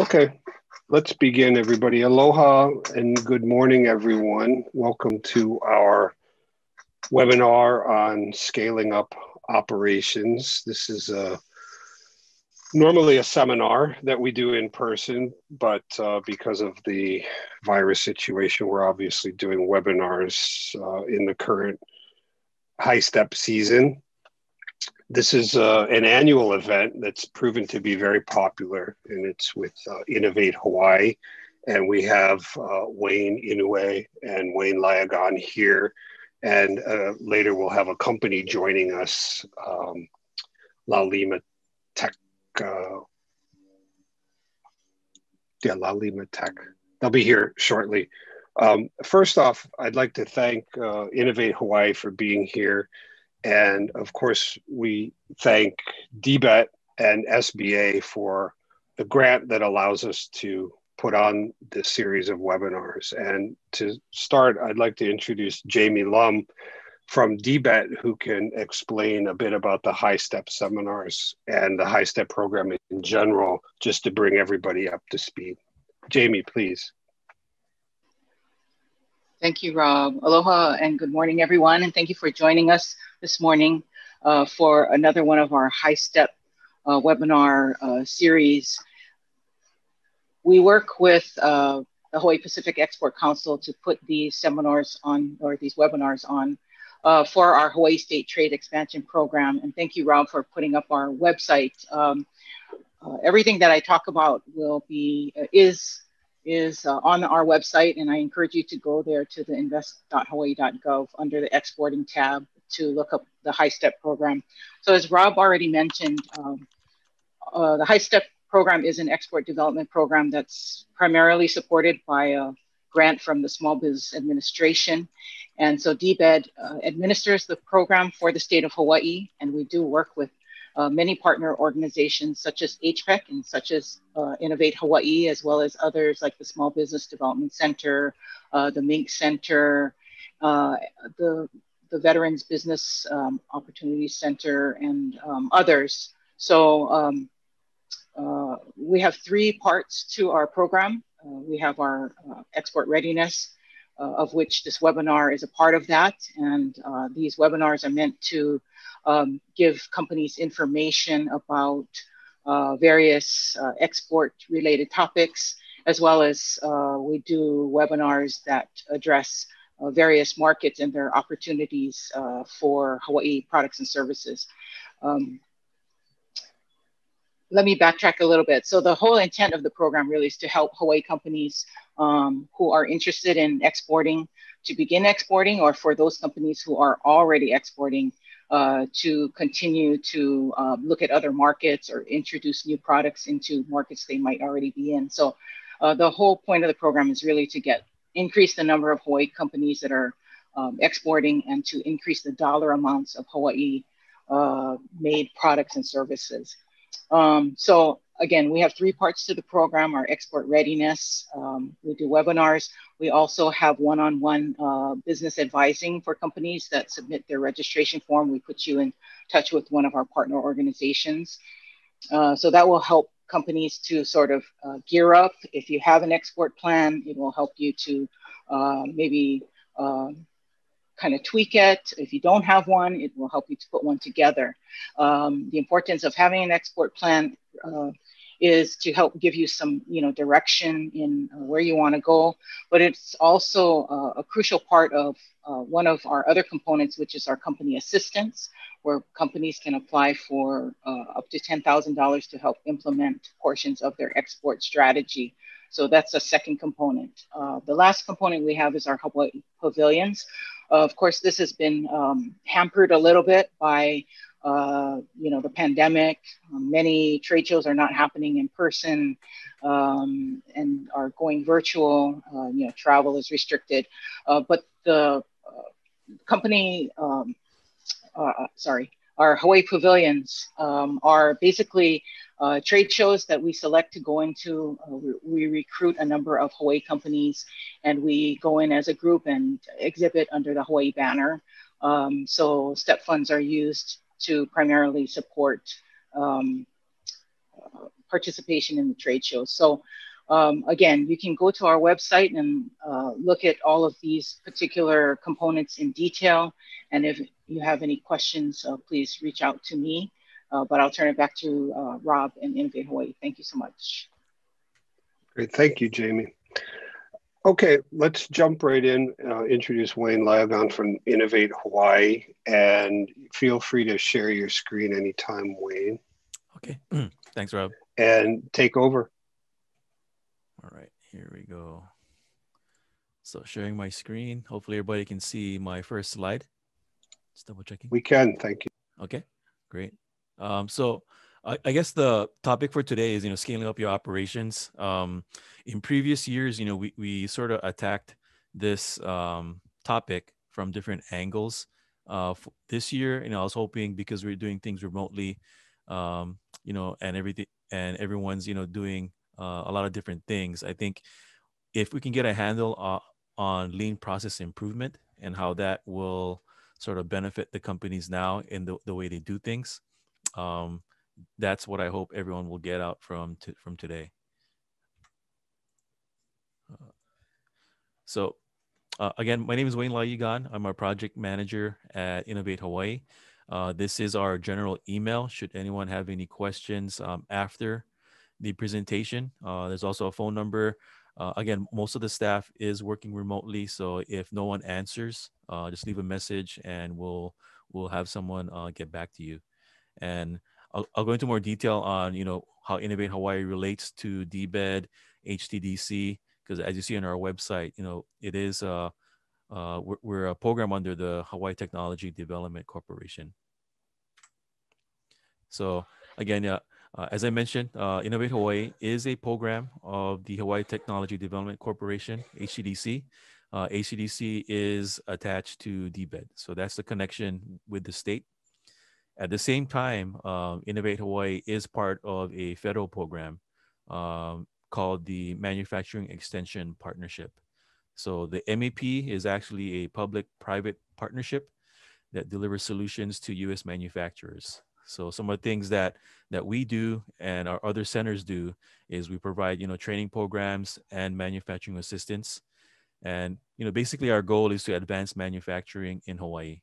Okay, let's begin, everybody. Aloha and good morning, everyone. Welcome to our webinar on scaling up operations. This is a, normally a seminar that we do in person, but uh, because of the virus situation, we're obviously doing webinars uh, in the current HiSTEP season this is uh, an annual event that's proven to be very popular, and it's with uh, Innovate Hawaii. And we have uh, Wayne Inoue and Wayne Liagon here. And uh, later we'll have a company joining us, um, Laulima Tech. Uh, yeah, Laulima Tech. They'll be here shortly. Um, first off, I'd like to thank uh, Innovate Hawaii for being here. And of course, we thank DBED and SBA for the grant that allows us to put on this series of webinars. And to start, I'd like to introduce Jamie Lum from DBED, who can explain a bit about the HiSTEP seminars and the HiSTEP program in general, just to bring everybody up to speed. Jamie, please. Thank you, Rob. Aloha and good morning, everyone. And thank you for joining us this morning uh, for another one of our HiSTEP uh, webinar uh, series. We work with uh, the Hawaii Pacific Export Council to put these seminars on or these webinars on uh, for our Hawaii State Trade Expansion Program. And thank you, Rob, for putting up our website. Um, uh, everything that I talk about will be is is uh, on our website, and I encourage you to go there to the invest.hawaii.gov under the exporting tab to look up the HiSTEP program. So as Rob already mentioned, um, uh, the HiSTEP program is an export development program that's primarily supported by a grant from the Small Business Administration. And so DBED uh, administers the program for the state of Hawaii, and we do work with uh, many partner organizations such as HPEC and such as uh, Innovate Hawaii, as well as others like the Small Business Development Center, uh, the Mink Center, uh, the, the Veterans Business um, Opportunities Center, and um, others. So um, uh, we have three parts to our program. Uh, we have our export readiness, of which this webinar is a part of that. And these webinars are meant to um, give companies information about uh, various uh, export related topics, as well as uh, we do webinars that address uh, various markets and their opportunities uh, for Hawaii products and services. Um, let me backtrack a little bit. So the whole intent of the program really is to help Hawaii companies um, who are interested in exporting to begin exporting or for those companies who are already exporting uh, to continue to um, look at other markets or introduce new products into markets they might already be in. So uh, the whole point of the program is really to get increase the number of Hawaii companies that are um, exporting and to increase the dollar amounts of Hawaii uh, made products and services. Um, so again, we have three parts to the program, our export readiness. Um, we do webinars. We also have one-on-one uh, business advising for companies that submit their registration form. We put you in touch with one of our partner organizations. Uh, so that will help companies to sort of uh, gear up. If you have an export plan, it will help you to uh, maybe um, kind of tweak it. If you don't have one, it will help you to put one together. Um, the importance of having an export plan uh, is to help give you some, you know, direction in uh, where you want to go. But it's also uh, a crucial part of uh, one of our other components, which is our company assistance, where companies can apply for uh, up to $10,000 to help implement portions of their export strategy. So that's a second component. Uh, the last component we have is our Hawaii pavilions. of course, this has been um, hampered a little bit by uh, you know, the pandemic. Many trade shows are not happening in person um, and are going virtual. Uh, you know, travel is restricted. Uh, but the uh, company, um, uh, sorry, our Hawaii pavilions um, are basically uh, trade shows that we select to go into. We, we, recruit a number of Hawaii companies and we go in as a group and exhibit under the Hawaii banner. Um, so step funds are used to primarily support um, participation in the trade shows. So um, again, you can go to our website and uh, look at all of these particular components in detail. And if you have any questions, uh, please reach out to me. Uh, but I'll turn it back to uh, Rob and Innovate Hawaii. Thank you so much. Great, thank you, Jamie. Okay, let's jump right in. Uh, introduce Wayne Laogon from Innovate Hawaii, and feel free to share your screen anytime, Wayne. Okay, thanks, Rob. And take over. All right, here we go. So sharing my screen. Hopefully everybody can see my first slide. Just double checking. We can, thank you. Okay, great. Um, so I, I, guess the topic for today is, you know, scaling up your operations. Um, in previous years, you know, we, we sort of attacked this um, topic from different angles. Uh, this year, you know, I was hoping because we're doing things remotely, um, you know, and everything, and everyone's, you know, doing uh, a lot of different things. I think if we can get a handle uh, on lean process improvement and how that will sort of benefit the companies now in the, the way they do things, um, that's what I hope everyone will get out from from today. So, uh, again, my name is Wayne Laogon. I'm a project manager at Innovate Hawaii. Uh, this is our general email. Should anyone have any questions um, after the presentation. Uh, there's also a phone number. Uh, again, most of the staff is working remotely, so if no one answers, uh, just leave a message and we'll we'll have someone uh, get back to you. And I'll, I'll go into more detail on you know how Innovate Hawaii relates to DBED, HTDC, because as you see on our website, you know it is uh, uh, we're, we're a program under the Hawaii Technology Development Corporation. So again, yeah, uh, as I mentioned, uh, Innovate Hawaii is a program of the Hawaii Technology Development Corporation, HTDC. Uh, HTDC is attached to DBED, so that's the connection with the state. At the same time, um, Innovate Hawaii is part of a federal program um, called the Manufacturing Extension Partnership. So the MEP is actually a public-private partnership that delivers solutions to U.S. manufacturers. So some of the things that that we do and our other centers do is we provide you know training programs and manufacturing assistance, and you know basically our goal is to advance manufacturing in Hawaii,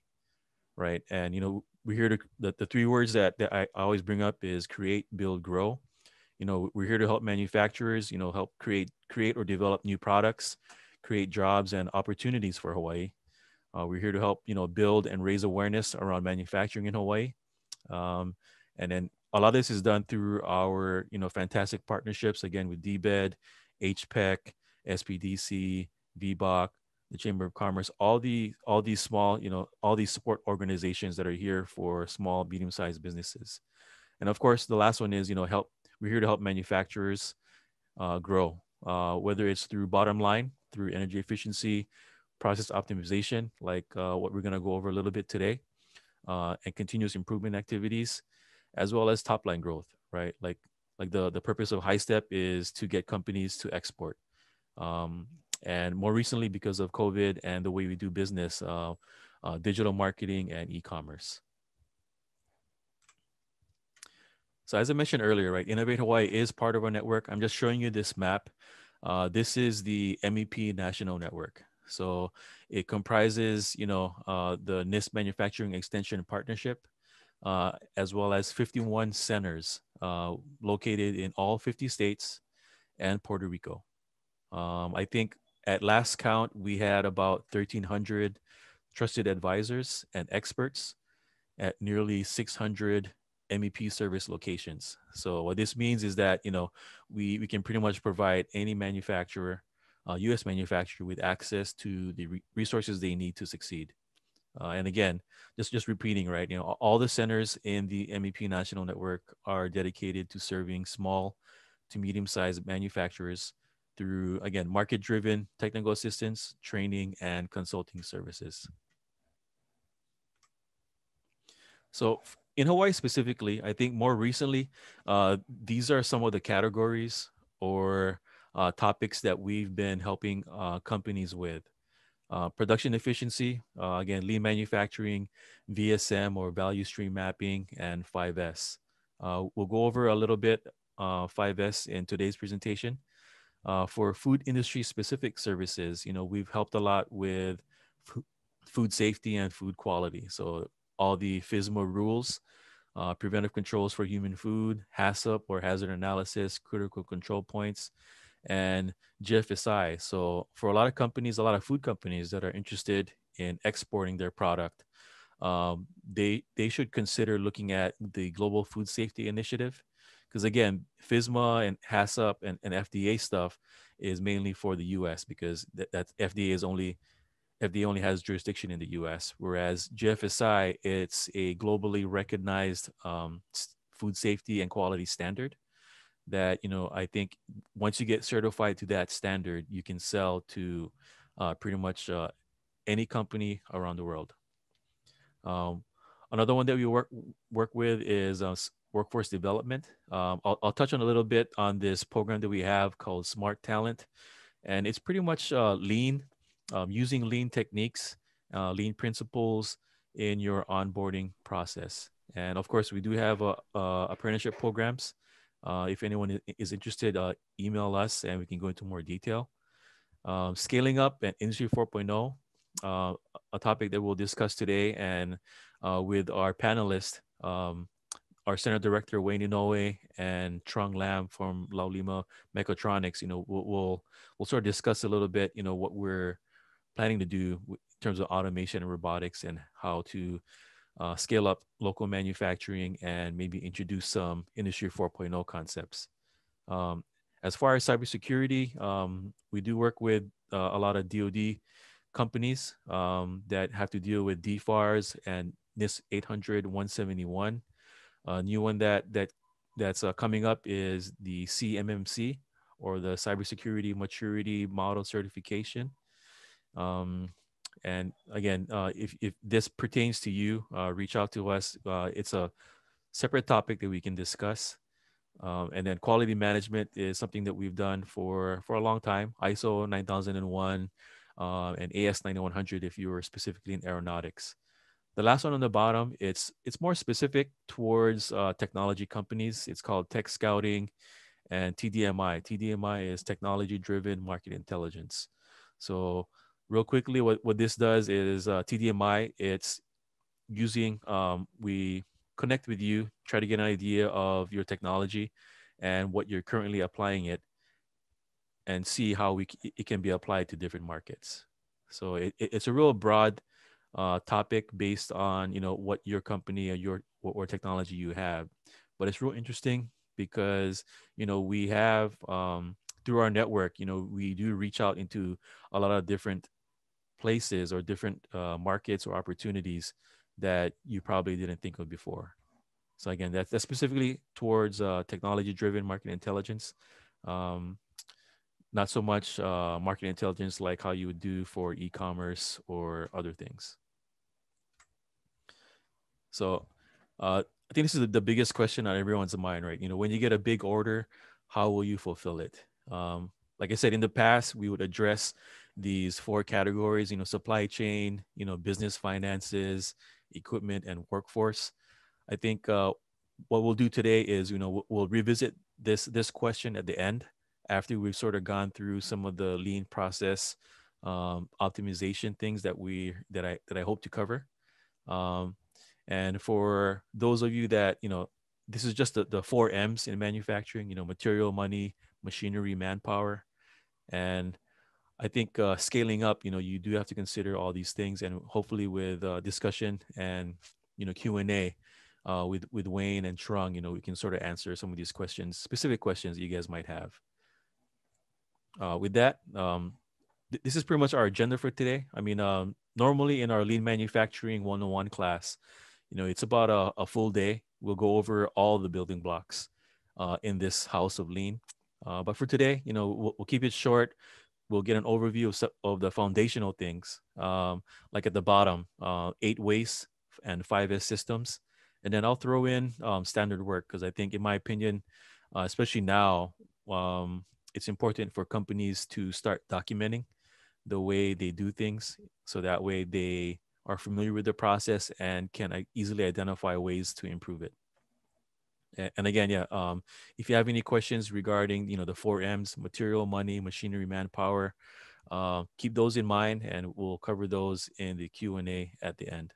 right? And you know we're here to the, the three words that, that I always bring up is create, build, grow. You know we're here to help manufacturers, you know help create create or develop new products, create jobs and opportunities for Hawaii. Uh, we're here to help you know build and raise awareness around manufacturing in Hawaii um, and then a lot of this is done through our, you know, fantastic partnerships again with DBED, HPEC, SBDC, VBOC, the Chamber of Commerce, all the all these small, you know, all these support organizations that are here for small, medium-sized businesses. And of course, the last one is, you know, help. We're here to help manufacturers uh, grow, uh, whether it's through bottom line, through energy efficiency, process optimization, like uh, what we're going to go over a little bit today, uh, and continuous improvement activities, as well as top line growth, right? Like like the the purpose of HiSTEP is to get companies to export. Um, and more recently, because of COVID and the way we do business, uh, uh, digital marketing and e-commerce. So as I mentioned earlier, right, Innovate Hawaii is part of our network. I'm just showing you this map. Uh, this is the MEP National Network. So it comprises, you know, uh, the NIST Manufacturing Extension Partnership, uh, as well as 51 centers uh, located in all 50 states and Puerto Rico. Um, I think at last count, we had about 1,300 trusted advisors and experts at nearly 600 MEP service locations. So what this means is that, you know, we, we can pretty much provide any manufacturer uh, U.S. manufacturer with access to the re- resources they need to succeed. Uh, and again, just just repeating, right? You know, all the centers in the MEP National Network are dedicated to serving small to medium-sized manufacturers through again market-driven technical assistance, training, and consulting services. So in Hawaii specifically, I think more recently, uh, these are some of the categories or uh, topics that we've been helping uh, companies with. Uh, production efficiency, uh, again, lean manufacturing, VSM or value stream mapping, and 5S. Uh, we'll go over a little bit uh, 5S in today's presentation. Uh, for food industry specific services, you know, we've helped a lot with food safety and food quality. So all the FSMA rules, uh, preventive controls for human food, HACCP or hazard analysis, critical control points, and GFSI. So for a lot of companies, a lot of food companies that are interested in exporting their product, um, they they should consider looking at the Global Food Safety Initiative, because again, FSMA and HACCP and, and FDA stuff is mainly for the U.S. because that, that FDA is only FDA only has jurisdiction in the U.S. Whereas GFSI, it's a globally recognized um, food safety and quality standard that you know I think once you get certified to that standard, you can sell to uh, pretty much uh, any company around the world. Um, another one that we work work with is uh, workforce development. Um, I'll, I'll, touch on a little bit on this program that we have called Smart Talent, and it's pretty much uh, lean, um, using lean techniques, uh, lean principles in your onboarding process. And of course, we do have uh, apprenticeship programs uh, if anyone is interested, uh, email us and we can go into more detail. Um, scaling up and Industry 4.0, uh, a topic that we'll discuss today, and uh, with our panelists, um, our Center Director Wayne Inoue and Trung Lam from Laulima Mechatronics. You know, we'll, we'll we'll sort of discuss a little bit, you know, what we're planning to do in terms of automation and robotics and how to uh, scale up local manufacturing and maybe introduce some industry 4.0 concepts. Um, as far as cybersecurity, um, we do work with uh, a lot of DoD companies um, that have to deal with DFARS and NIST 800 171. A new one that that that's uh, coming up is the CMMC or the Cybersecurity Maturity Model Certification. Um, and again, uh, if, if this pertains to you, uh, reach out to us. Uh, it's a separate topic that we can discuss. Um, and then quality management is something that we've done for, for a long time. ISO 9001 uh, and AS 9100 if you were specifically in aeronautics. The last one on the bottom, it's it's more specific towards uh, technology companies. It's called Tech Scouting and TDMI. TDMI is Technology Driven Market Intelligence. So real quickly, what, what this does is uh, TDMI, it's using, um, we connect with you, try to get an idea of your technology and what you're currently applying it and see how we, it can be applied to different markets. So it, it's a real broad uh, topic based on, you know, what your company or your, or technology you have. But it's real interesting because, you know, we have, um, through our network, you know, we do reach out into a lot of different places or different uh, markets or opportunities that you probably didn't think of before. So again, that's, that's specifically towards uh, technology-driven market intelligence. Um, not so much uh, market intelligence like how you would do for e-commerce or other things. So uh, I think this is the biggest question on everyone's mind, right? You know, when you get a big order, how will you fulfill it? Um, like I said, in the past, we would address these four categories, you know, supply chain, you know, business finances, equipment, and workforce. I think uh, what we'll do today is, you know, we'll revisit this this question at the end after we've sort of gone through some of the lean process um, optimization things that we that I that I hope to cover. Um, and for those of you that you know, this is just the, the four M's in manufacturing. You know, material, money, machinery, manpower, and I think uh, scaling up, you know, you do have to consider all these things, and hopefully with uh, discussion and you know Q and A uh, with with Wayne and Trung, you know, we can sort of answer some of these questions, specific questions you guys might have. Uh, with that, um, th- this is pretty much our agenda for today. I mean, um, normally in our lean manufacturing 101 class, you know, it's about a, a full day. We'll go over all the building blocks uh, in this house of lean. Uh, but for today, you know, we'll, we'll keep it short we'll get an overview of, of the foundational things, um, like at the bottom, uh, eight ways and five S systems. And then I'll throw in um, standard work because I think, in my opinion, uh, especially now, um, it's important for companies to start documenting the way they do things so that way they are familiar with the process and can uh, easily identify ways to improve it. And again, yeah, um, if you have any questions regarding, you know, the four M's, material, money, machinery, manpower, uh, keep those in mind and we'll cover those in the Q&A at the end.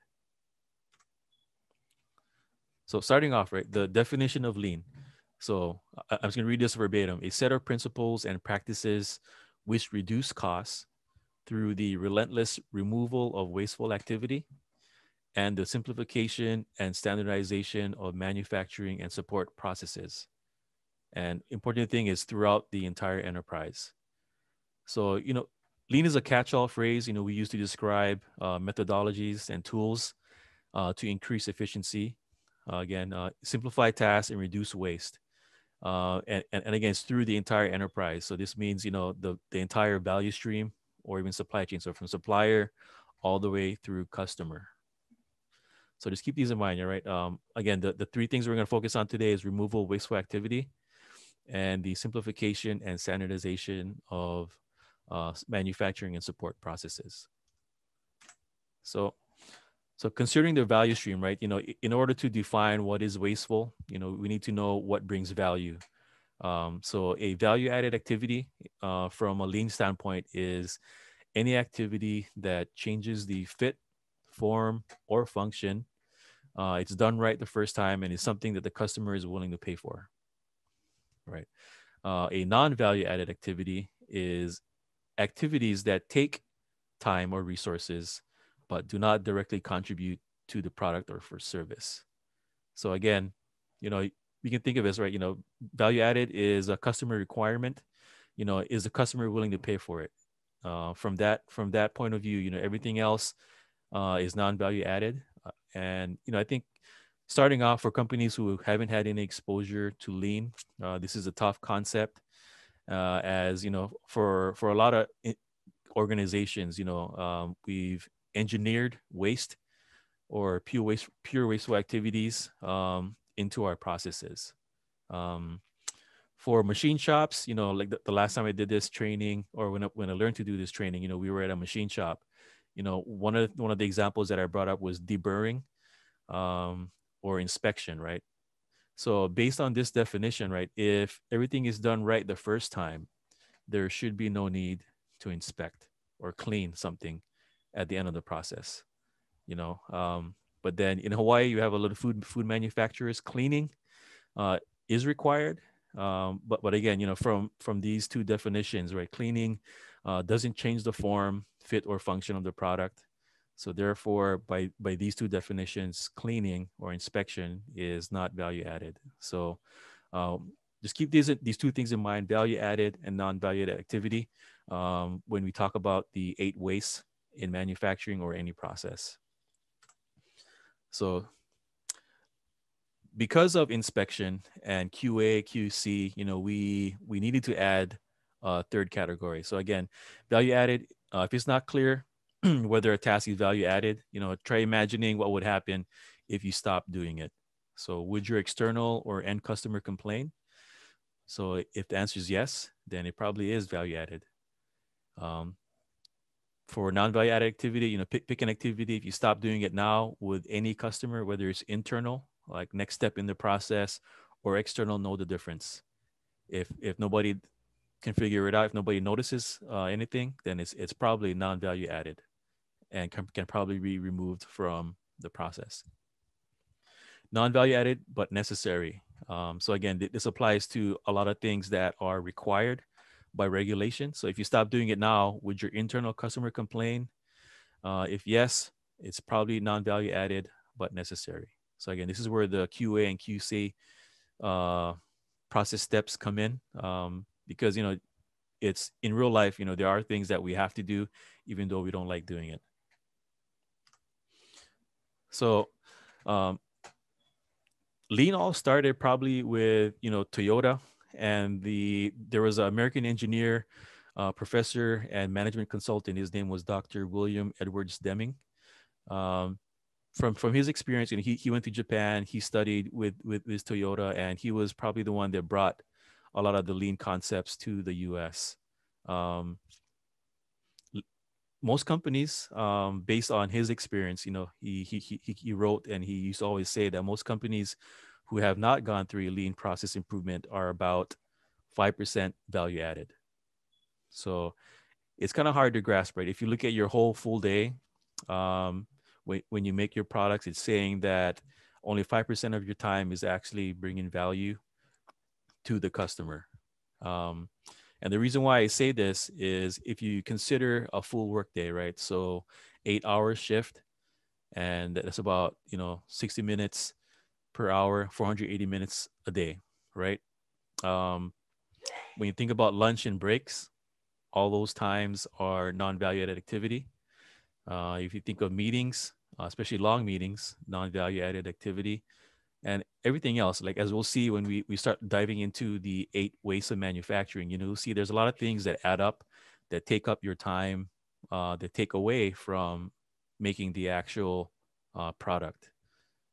So starting off, right, the definition of lean. So I, am just going to read this verbatim. A set of principles and practices which reduce costs through the relentless removal of wasteful activity and the simplification and standardization of manufacturing and support processes. And important thing is throughout the entire enterprise. So, you know, lean is a catch-all phrase, you know, we use to describe uh, methodologies and tools uh, to increase efficiency. Uh, again, uh, simplify tasks and reduce waste. Uh, and, and, and again, it's through the entire enterprise. So this means, you know, the, the entire value stream or even supply chain. So from supplier all the way through customer. So just keep these in mind, right? Um, again, the, the three things we're going to focus on today is removal of wasteful activity and the simplification and standardization of uh, manufacturing and support processes. So, so considering the value stream, right? You know, in order to define what is wasteful, you know, we need to know what brings value. Um, so a value added activity uh, from a lean standpoint is any activity that changes the fit, form, or function uh, it's done right the first time and it's something that the customer is willing to pay for right? Uh, a non-value added activity is activities that take time or resources but do not directly contribute to the product or for service. So again you know you can think of this right you know value added is a customer requirement you know is the customer willing to pay for it? Uh, from that from that point of view you know everything else uh, is non-value added and you know, I think starting off for companies who haven't had any exposure to lean, uh, this is a tough concept. Uh, as you know, for for a lot of organizations, you know, um, we've engineered waste or pure waste pure wasteful activities um, into our processes. Um, for machine shops, you know, like the, the, last time I did this training, or when I, when I learned to do this training, you know, we were at a machine shop, you know, one of one of the examples that I brought up was deburring um, or inspection, right? So based on this definition, right, if everything is done right the first time, there should be no need to inspect or clean something at the end of the process, you know. Um, but then in Hawaii, you have a lot of food food manufacturers cleaning uh, is required. Um, but but again, you know, from from these two definitions, right, cleaning uh, doesn't change the form, fit, or function of the product. So therefore, by, by these two definitions, cleaning or inspection is not value added. So um, just keep these, these two things in mind, value added and non-value added activity um, when we talk about the eight wastes in manufacturing or any process. So because of inspection and QA, QC, you know, we, we needed to add uh, third category. So again, value added, uh, if it's not clear whether a task is value added, you know, try imagining what would happen if you stop doing it. So would your external or end customer complain? So if the answer is yes, then it probably is value added. Um, for non-value added activity, you know, pick, pick an activity. If you stop doing it now with any customer, whether it's internal, like next step in the process, or external, know the difference. If if nobody can figure it out. If nobody notices uh, anything, then it's it's probably non-value added, and can, can probably be removed from the process. Non-value added, but necessary. Um, so again, th- this applies to a lot of things that are required by regulation. So if you stop doing it now, would your internal customer complain? Uh, if yes, it's probably non-value added, but necessary. So again, this is where the QA and QC uh, process steps come in. Um, because you know it's in real life you know there are things that we have to do even though we don't like doing it. So um, lean all started probably with you know toyota and the there was an american engineer uh, professor and management consultant. His name was dr william edwards deming. Um, from from his experience you know, he, he went to japan. He studied with with, with toyota and he was probably the one that brought a lot of the lean concepts to the US. Um, most companies, um, based on his experience, you know, he, he, he, he wrote and he used to always say that most companies who have not gone through a lean process improvement are about 5% value added. So it's kind of hard to grasp, right? If you look at your whole full day, um, when, when you make your products, it's saying that only 5% of your time is actually bringing value to the customer. Um, and the reason why I say this is if you consider a full workday, right? So eight hour shift, and that's about, you know, 60 minutes per hour, 480 minutes a day, right? Um, when you think about lunch and breaks, all those times are non-value added activity. Uh, if you think of meetings, uh, especially long meetings, non-value added activity, and everything else, like as we'll see when we, we start diving into the eight ways of manufacturing, you know, you'll see there's a lot of things that add up that take up your time, uh, that take away from making the actual uh, product.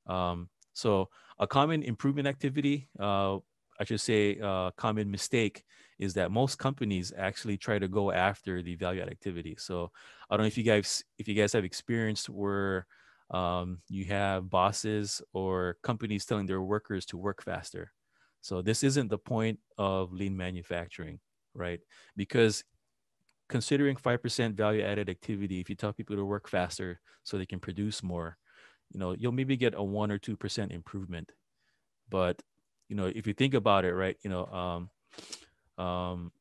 Um, so a common improvement activity, uh, I should say, uh, common mistake is that most companies actually try to go after the value add activity. So I don't know if you guys if you guys have experienced where um, you have bosses or companies telling their workers to work faster. So this isn't the point of lean manufacturing, right? Because considering 5% value added activity, if you tell people to work faster so they can produce more, you know, you'll maybe get a one or 2% improvement. But you know, if you think about it, right, you know, um, um,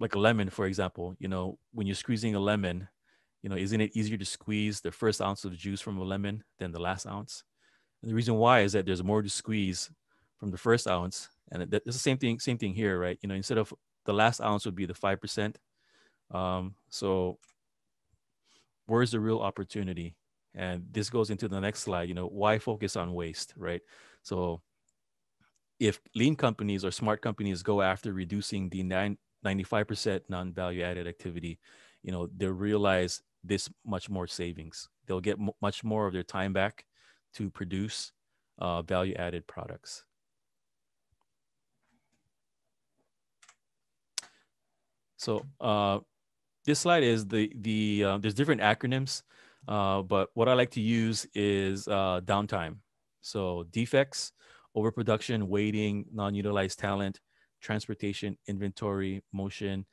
like a lemon, for example, you know, when you're squeezing a lemon, you know, isn't it easier to squeeze the first ounce of juice from a lemon than the last ounce? And the reason why is that there's more to squeeze from the first ounce, and it's the same thing. Same thing here, right? You know, instead of the last ounce would be the five percent. Um, so, where's the real opportunity? And this goes into the next slide. You know, why focus on waste, right? So, if lean companies or smart companies go after reducing the 95% non-value added activity, you know, they'll realize this much more savings. They'll get m- much more of their time back to produce uh, value added products. So uh, this slide is the the uh, there's different acronyms, uh, but what I like to use is uh, downtime. So defects, overproduction, waiting, non-utilized talent, transportation, inventory, motion,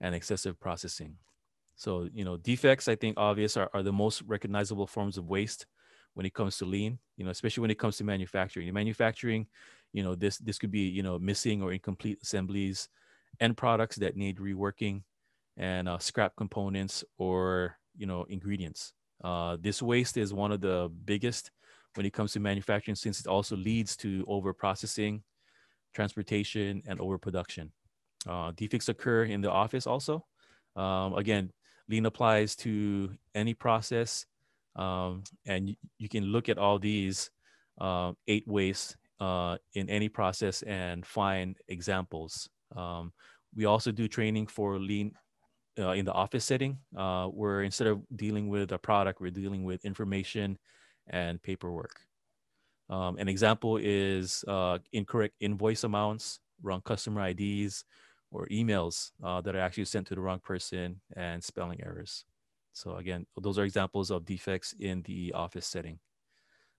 and excessive processing. So, you know, defects, I think obvious are, are the most recognizable forms of waste when it comes to lean, you know, especially when it comes to manufacturing. In manufacturing, you know, this this could be, you know, missing or incomplete assemblies, end products that need reworking, and uh, scrap components or, you know, ingredients. Uh, this waste is one of the biggest when it comes to manufacturing, since it also leads to over processing, transportation, and overproduction. Uh, defects occur in the office also. Um, again, lean applies to any process, um, and you can look at all these uh, eight ways uh, in any process and find examples. Um, we also do training for lean uh, in the office setting, uh, where instead of dealing with a product, we're dealing with information and paperwork. Um, an example is uh, incorrect invoice amounts, wrong customer IDs, or emails uh, that are actually sent to the wrong person and spelling errors. So again, those are examples of defects in the office setting.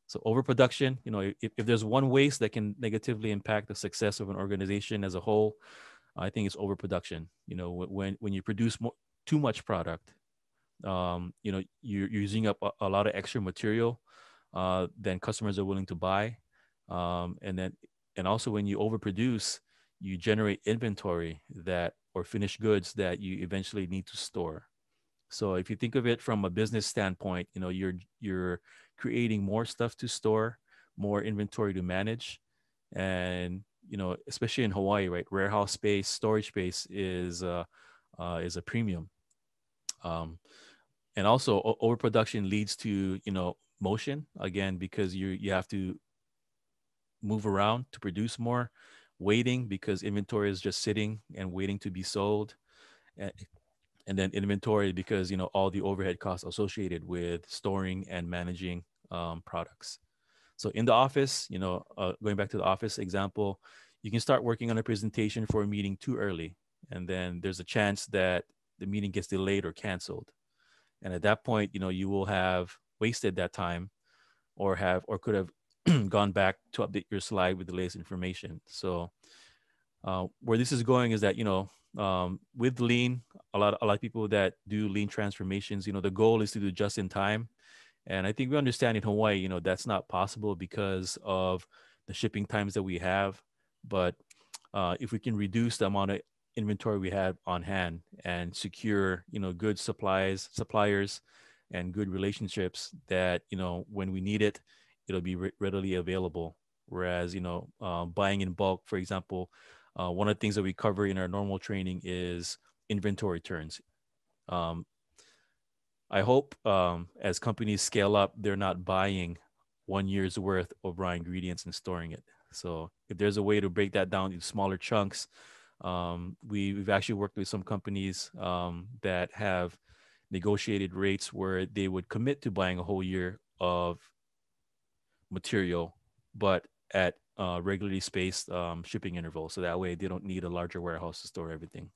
So overproduction, you know, if, if there's one waste that can negatively impact the success of an organization as a whole, I think it's overproduction. You know, when when you produce too much product, um, you know, you're, you're using up a, a, lot of extra material uh, than customers are willing to buy. Um, and then, and also when you overproduce, you generate inventory that or finished goods that you eventually need to store. So if you think of it from a business standpoint, you know, you're you're creating more stuff to store, more inventory to manage. And, you know, especially in Hawaii, right? Warehouse space, storage space is uh, uh is a premium. Um, and also overproduction leads to, you know, motion again because you you have to move around to produce more waiting because inventory is just sitting and waiting to be sold. And, and then inventory because you know all the overhead costs associated with storing and managing um, products. So in the office you know uh, going back to the office example you can start working on a presentation for a meeting too early and then there's a chance that the meeting gets delayed or canceled. And at that point you know you will have wasted that time or have or could have gone back to update your slide with the latest information. So uh, where this is going is that you know um, with lean, a lot a lot of people that do lean transformations, you know, the goal is to do just in time, and I think we understand in Hawaii, you know, that's not possible because of the shipping times that we have. But uh, if we can reduce the amount of inventory we have on hand and secure, you know, good supplies, suppliers, and good relationships, that you know, when we need it, it'll be re- readily available. Whereas, you know, uh, buying in bulk, for example, uh, one of the things that we cover in our normal training is inventory turns. Um, I hope um, as companies scale up, they're not buying one year's worth of raw ingredients and storing it. So if there's a way to break that down into smaller chunks, um, we, have actually worked with some companies um, that have negotiated rates where they would commit to buying a whole year of material, but at uh, regularly spaced um, shipping interval. So that way they don't need a larger warehouse to store everything.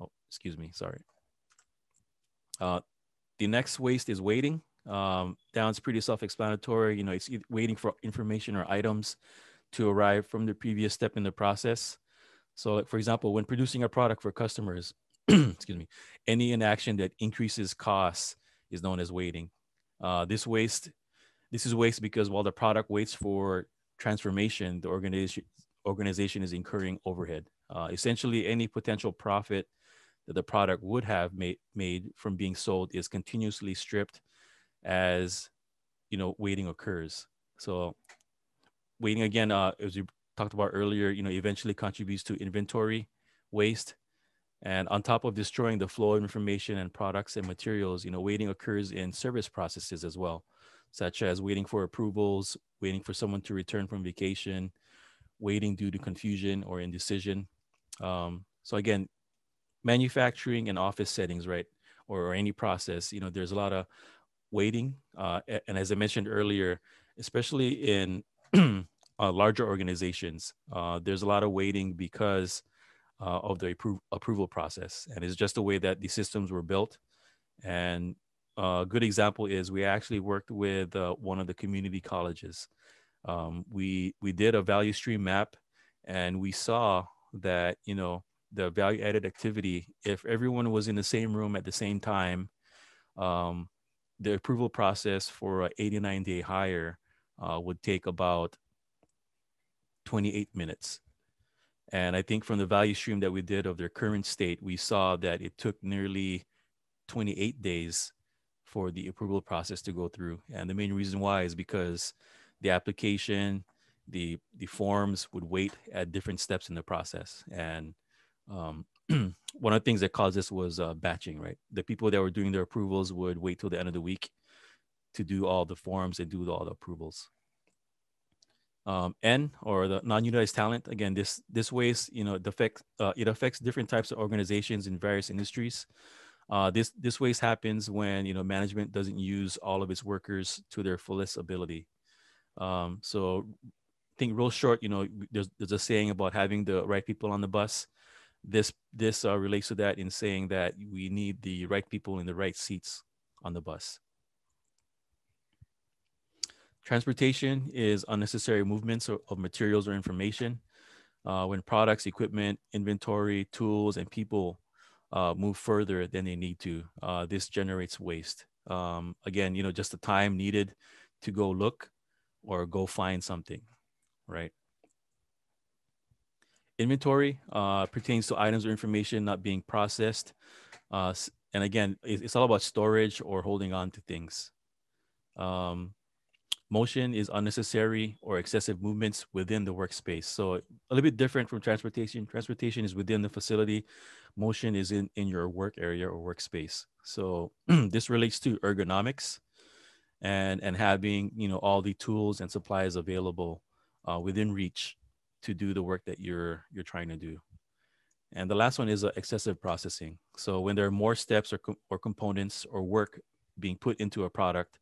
Oh, excuse me. Sorry. Uh, the next waste is waiting. Um, down's pretty self-explanatory. You know, it's waiting for information or items to arrive from the previous step in the process. So, like, for example, when producing a product for customers, excuse me, any inaction that increases costs is known as waiting. Uh, this waste, this is waste because while the product waits for transformation, the organization organization is incurring overhead. Uh, essentially, any potential profit that the product would have made made from being sold is continuously stripped as you know waiting occurs. So waiting again, uh, as we talked about earlier, you know, eventually contributes to inventory waste. And on top of destroying the flow of information and products and materials, you know, waiting occurs in service processes as well such as waiting for approvals, waiting for someone to return from vacation, waiting due to confusion or indecision. Um, so again, manufacturing and office settings, right, or, or, any process, you know, there's a lot of waiting. Uh, and as I mentioned earlier, especially in uh, larger organizations, uh, there's a lot of waiting because uh, of the appro- approval process, and it's just the way that the systems were built. And a good example is we actually worked with uh, one of the community colleges. Um, we we did a value stream map, and we saw that you know the value added activity. If everyone was in the same room at the same time, um, the approval process for an 89 day hire uh, would take about 28 minutes. And I think from the value stream that we did of their current state, we saw that it took nearly 28 days for the approval process to go through. And the main reason why is because the application, the the forms would wait at different steps in the process. And um, one of the things that caused this was uh, batching, right? The people that were doing their approvals would wait till the end of the week to do all the forms and do all the approvals. Um, N or the non-utilized talent. Again, this this ways, you know, it affects uh, it affects different types of organizations in various industries. Uh, this this waste happens when you know management doesn't use all of its workers to their fullest ability. Um, so, think real short, you know, there's there's a saying about having the right people on the bus. This this uh, relates to that in saying that we need the right people in the right seats on the bus. Transportation is unnecessary movements of, of materials or information. Uh, when products, equipment, inventory, tools, and people uh, move further than they need to. Uh, this generates waste. Um, again, you know, just the time needed to go look or go find something, right? Inventory uh, pertains to items or information not being processed. Uh, and again, it's all about storage or holding on to things. Um, motion is unnecessary or excessive movements within the workspace. So a little bit different from transportation. Transportation is within the facility motion is in, in your work area or workspace. So this relates to ergonomics and, and having, you know, all the tools and supplies available uh, within reach to do the work that you're, you're trying to do. And the last one is uh, excessive processing. So when there are more steps or, or components or work being put into a product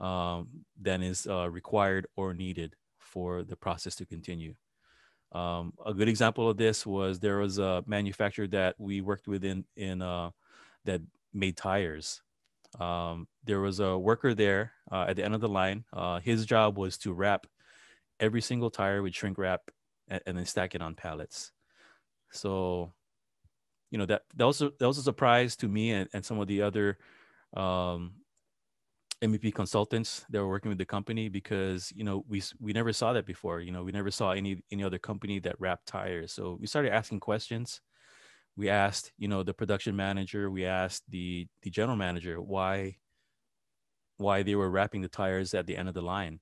um, than is uh, required or needed for the process to continue. Um, a good example of this was there was a manufacturer that we worked with in, in uh, that made tires. Um, there was a worker there uh, at the end of the line. Uh, his job was to wrap every single tire with shrink wrap and, and, then stack it on pallets. So, you know that that was a, that was a surprise to me and, and some of the other um, MVP consultants that were working with the company because you know we we never saw that before. You know we never saw any any other company that wrapped tires. So we started asking questions we asked you know the production manager we asked the the general manager why why they were wrapping the tires at the end of the line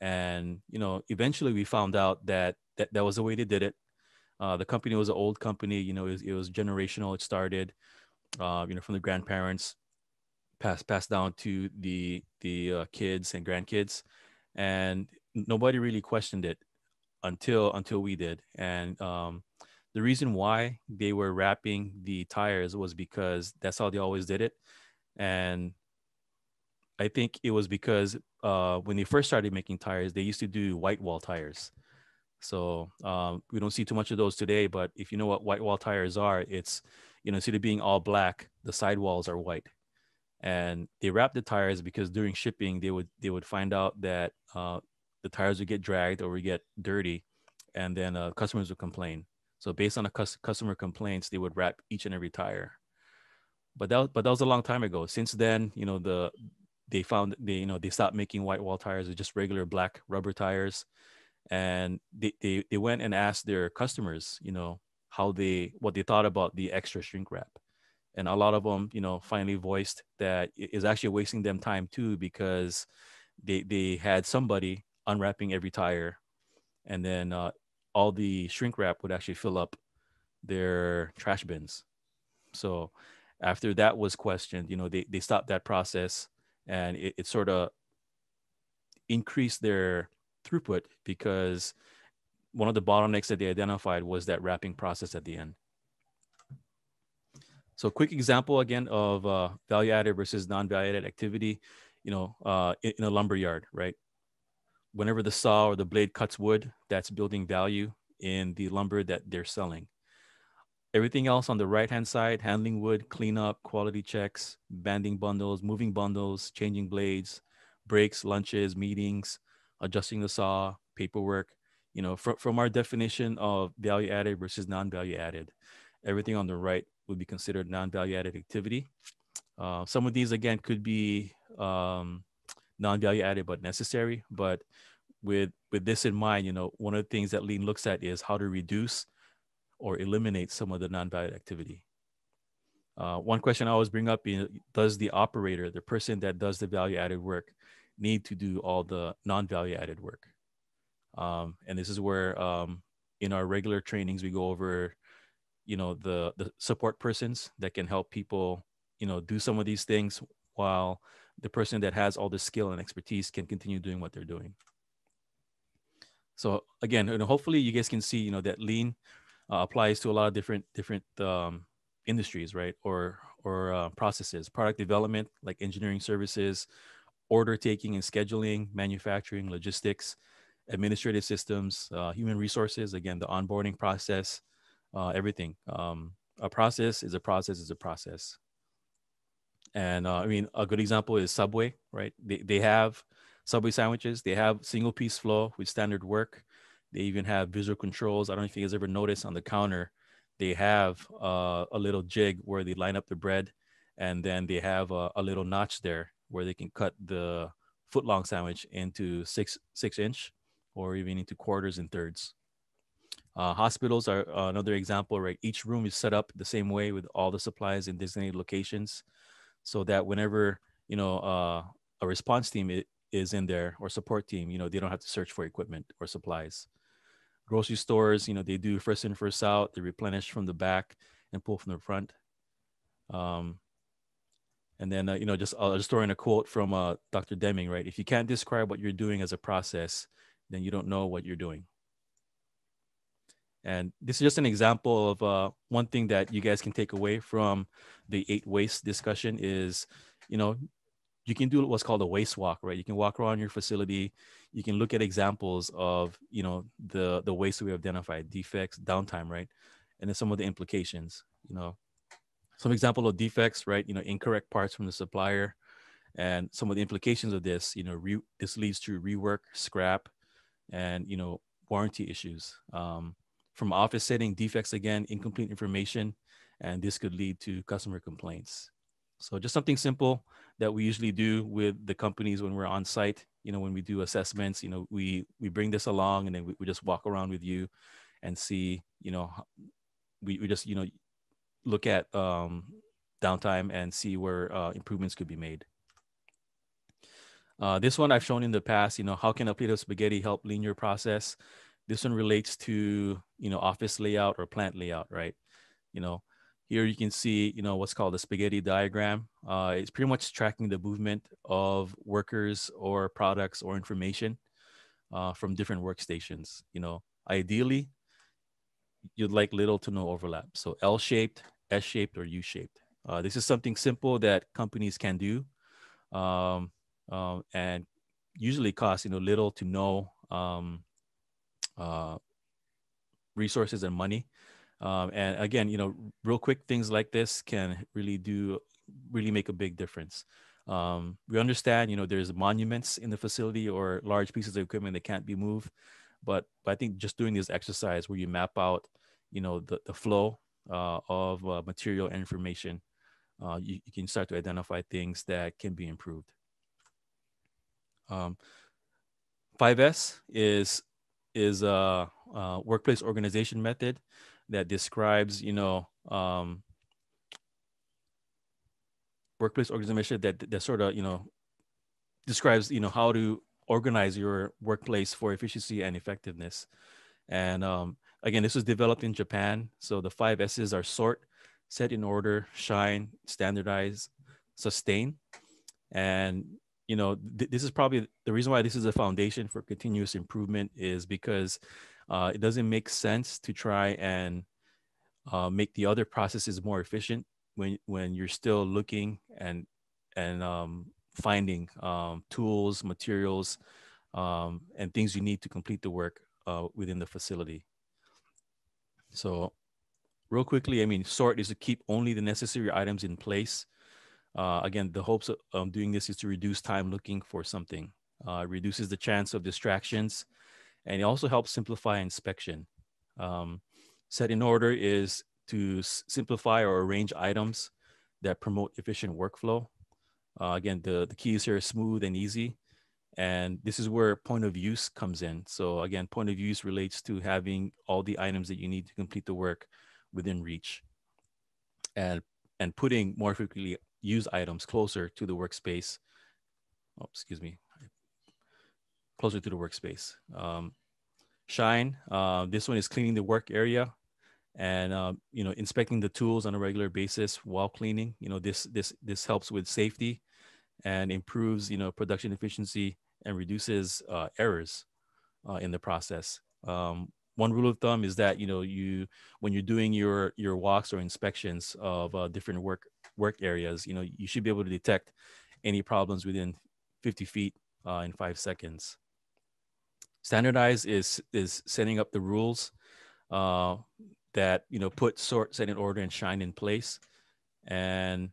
and you know eventually we found out that that, that was the way they did it uh, the company was an old company you know it was, it was generational it started uh, you know from the grandparents passed passed down to the the uh, kids and grandkids and nobody really questioned it until until we did and um, the reason why they were wrapping the tires was because that's how they always did it and i think it was because uh, when they first started making tires they used to do white wall tires. So um, we don't see too much of those today but if you know what white wall tires are it's you know instead of being all black the sidewalls are white and they wrap the tires because during shipping they would they would find out that uh, the tires would get dragged or would get dirty and then uh, customers would complain so based on the customer complaints, they would wrap each and every tire. But that but that was a long time ago. Since then, you know the they found they you know they stopped making white wall tires with just regular black rubber tires, and they they they went and asked their customers, you know, how they what they thought about the extra shrink wrap, and a lot of them, you know, finally voiced that is actually wasting them time too because they they had somebody unwrapping every tire and then uh, all the shrink wrap would actually fill up their trash bins. So after that was questioned, you know, they, they stopped that process and it, it sort of increased their throughput because one of the bottlenecks that they identified was that wrapping process at the end. So quick example again of uh, value added versus non-value added activity, you know, uh, in, in a lumber yard, right? whenever the saw or the blade cuts wood, that's building value in the lumber that they're selling. Everything else on the right hand side, handling wood, cleanup, quality checks, banding bundles, moving bundles, changing blades, breaks, lunches, meetings, adjusting the saw, paperwork. You know, from, from our definition of value added versus non value added, everything on the right would be considered non value added activity. Uh, some of these, again, could be um, non-value added but necessary. But with with this in mind, you know, one of the things that lean looks at is how to reduce or eliminate some of the non-value activity. Uh, one question I always bring up is does the operator, the person that does the value added work, need to do all the non-value added work? Um, and this is where um, in our regular trainings we go over, you know, the the support persons that can help people, you know, do some of these things while the person that has all the skill and expertise can continue doing what they're doing. So again, know, hopefully you guys can see, you know, that lean uh, applies to a lot of different different um, industries, right? Or or uh, processes, product development, like engineering services, order taking and scheduling, manufacturing, logistics, administrative systems, uh, human resources. Again, the onboarding process, uh, everything. Um, a process is a process is a process. And uh, I mean, a good example is Subway, right? They, they have Subway sandwiches. They have single piece flow with standard work. They even have visual controls. I don't know if you guys ever noticed on the counter, they have uh, a little jig where they line up the bread, and then they have a, a little notch there where they can cut the foot long sandwich into six six inch or even into quarters and thirds. Uh, hospitals are another example, right? Each room is set up the same way with all the supplies in designated locations so that whenever you know uh, a response team is in there or support team you know they don't have to search for equipment or supplies. Grocery stores you know they do first in first out they replenish from the back and pull from the front. Um, and then uh, you know just i'll just throw in a quote from uh, dr deming right? If you can't describe what you're doing as a process then you don't know what you're doing and this is just an example of uh, one thing that you guys can take away from the eight waste discussion is, you know, you can do what's called a waste walk, right? You can walk around your facility. You can look at examples of, you know, the the waste we identified, defects, downtime, right? And then some of the implications, you know, some example of defects, right? You know, incorrect parts from the supplier, And some of the implications of this, you know, re- this leads to rework, scrap, and you know, warranty issues. Um, from office setting, defects again, incomplete information, and this could lead to customer complaints. So just something simple that we usually do with the companies when we're on site. You know, when we do assessments, you know, we we bring this along and then we, we just walk around with you and see, you know, we, we just, you know, look at um, downtime and see where uh, improvements could be made. Uh, this one I've shown in the past, you know, how can a plate of spaghetti help lean your process? This one relates to, you know, office layout or plant layout, right? You know, here you can see, you know, what's called a spaghetti diagram. Uh, it's pretty much tracking the movement of workers or products or information uh, from different workstations. You know, ideally, you'd like little to no overlap. So L-shaped, S-shaped, or U-shaped. Uh, this is something simple that companies can do, um, um, and usually costs you know little to no um, uh, resources and money. Um, and again, you know, real quick things like this can really do, really make a big difference. Um, we understand, you know, there's monuments in the facility or large pieces of equipment that can't be moved, but, but I think just doing this exercise where you map out, you know, the, the flow uh, of uh, material information, uh, you, you, can start to identify things that can be improved. Um, 5S is is a, a workplace organization method that describes, you know, um, workplace organization that that sort of, you know, describes, you know, how to organize your workplace for efficiency and effectiveness. And um, again, this was developed in Japan. So the five S's are sort, set in order, shine, standardize, sustain. And you know, th- this is probably the reason why this is a foundation for continuous improvement is because uh, it doesn't make sense to try and uh, make the other processes more efficient when when you're still looking and and um, finding um, tools, materials, um, and things you need to complete the work uh, within the facility. So, real quickly, I mean, sort is to keep only the necessary items in place. Uh, again, the hopes of um, doing this is to reduce time looking for something. Uh, reduces the chance of distractions and it also helps simplify inspection. Um, set in order is to simplify or arrange items that promote efficient workflow. Uh, again, the, the keys here are smooth and easy. And this is where point of use comes in. So again, point of use relates to having all the items that you need to complete the work within reach and, and putting more frequently used items closer to the workspace. Oh, excuse me, closer to the workspace. Um, Shine, uh, this one is cleaning the work area and uh, you know inspecting the tools on a regular basis while cleaning. You know this this this helps with safety and improves you know production efficiency and reduces uh, errors uh, in the process. Um, one rule of thumb is that you know you when you're doing your your walks or inspections of uh, different work work areas, you know you should be able to detect any problems within 50 feet uh, in five seconds. Standardize is is setting up the rules uh, that you know put sort, set in order, and shine in place. And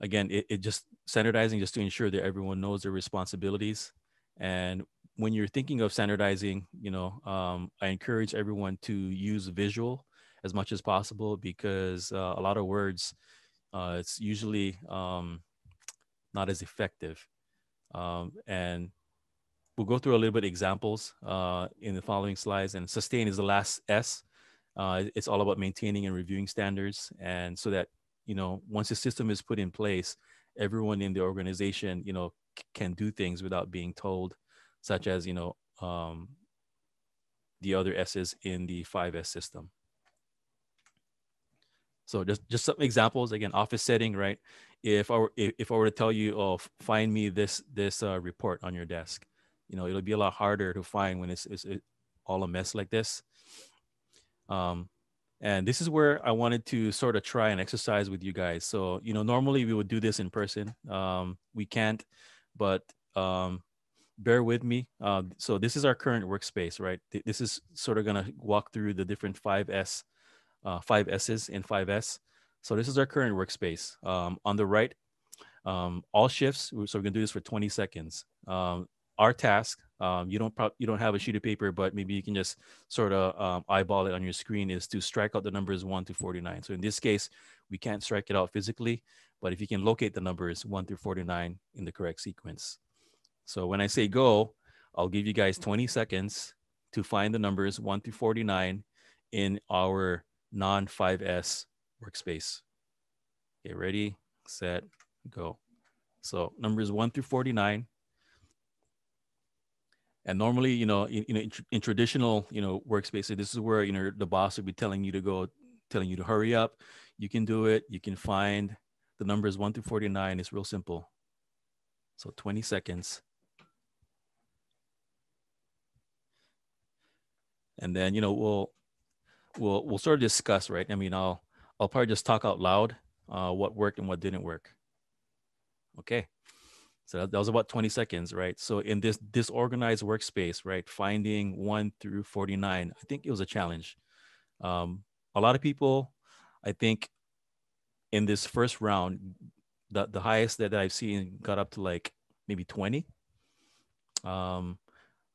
again, it, it just standardizing just to ensure that everyone knows their responsibilities. And when you're thinking of standardizing, you know, um, I encourage everyone to use visual as much as possible because uh, a lot of words, uh, it's usually um, not as effective. Um, and we'll go through a little bit examples uh, in the following slides. And sustain is the last S. Uh, it's all about maintaining and reviewing standards, and so that you know once the system is put in place, everyone in the organization you know can do things without being told, such as you know um, the other S's in the 5S system. So just just some examples again, office setting, right? If I were if, I were to tell you, oh, find me this this uh, report on your desk, you know it'll be a lot harder to find when it's, it's, all a mess like this. Um, and this is where i wanted to sort of try and exercise with you guys. So you know normally we would do this in person. Um, we can't but um, bear with me. Uh, so this is our current workspace right? This is sort of going to walk through the different 5s uh, 5s's in 5s so this is our current workspace um, on the right Um, all shifts, so we're gonna do this for 20 seconds. Um, our task, um, you don't you don't have a sheet of paper, but maybe you can just sort of um, eyeball it on your screen. Is to strike out the numbers one to 49. So in this case, we can't strike it out physically, but if you can locate the numbers one through 49 in the correct sequence. So when I say go, I'll give you guys 20 seconds to find the numbers 1 through 49 in our non 5S workspace. Okay, ready, set, go. So numbers 1 through 49. And normally, you know, in, in, in traditional, you know, workspaces, this is where, you know, the boss would be telling you to go, telling you to hurry up. You can do it. You can find the numbers 1 through 49. It's real simple. So 20 seconds. and then you know we'll we'll we'll sort of discuss right? I mean i'll i'll probably just talk out loud uh, what worked and what didn't work. Okay. So that, was about 20 seconds right? So in this disorganized workspace right finding 1 through 49 i think it was a challenge. Um, a lot of people i think in this first round the, the highest that i've seen got up to like maybe 20 um,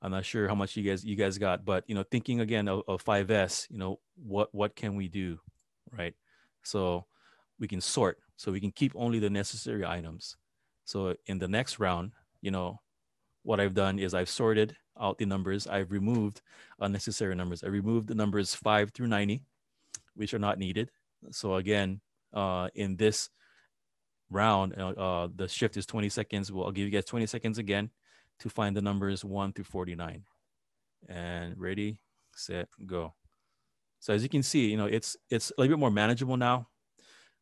I'm not sure how much you guys you guys got, but you know, thinking again of, of 5S, you know, what what can we do, right? So we can sort, so we can keep only the necessary items. So in the next round, you know, what I've done is I've sorted out the numbers. I've removed unnecessary numbers. I removed the numbers five through 90, which are not needed. So again, uh, in this round, uh, uh, the shift is 20 seconds. Well, I'll give you guys 20 seconds again to find the numbers 1 through 49. And ready, set, go. So as you can see, you know, it's it's a little bit more manageable now.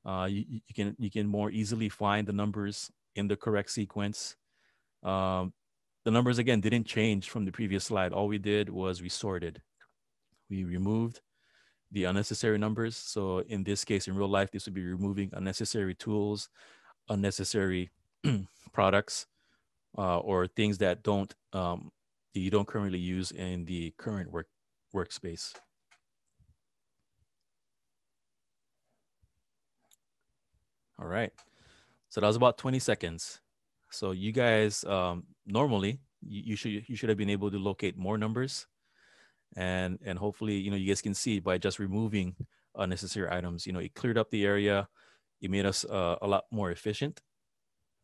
Uh, you, you can you can more easily find the numbers in the correct sequence. Um, the numbers again didn't change from the previous slide. All we did was we sorted. We removed the unnecessary numbers. So in this case, in real life, this would be removing unnecessary tools, unnecessary products, uh, or things that don't um, that you don't currently use in the current work workspace. All right, so that was about 20 seconds. So you guys um, normally you, you should you should have been able to locate more numbers, and and hopefully you know you guys can see by just removing unnecessary items. You know it cleared up the area, it made us uh, a lot more efficient.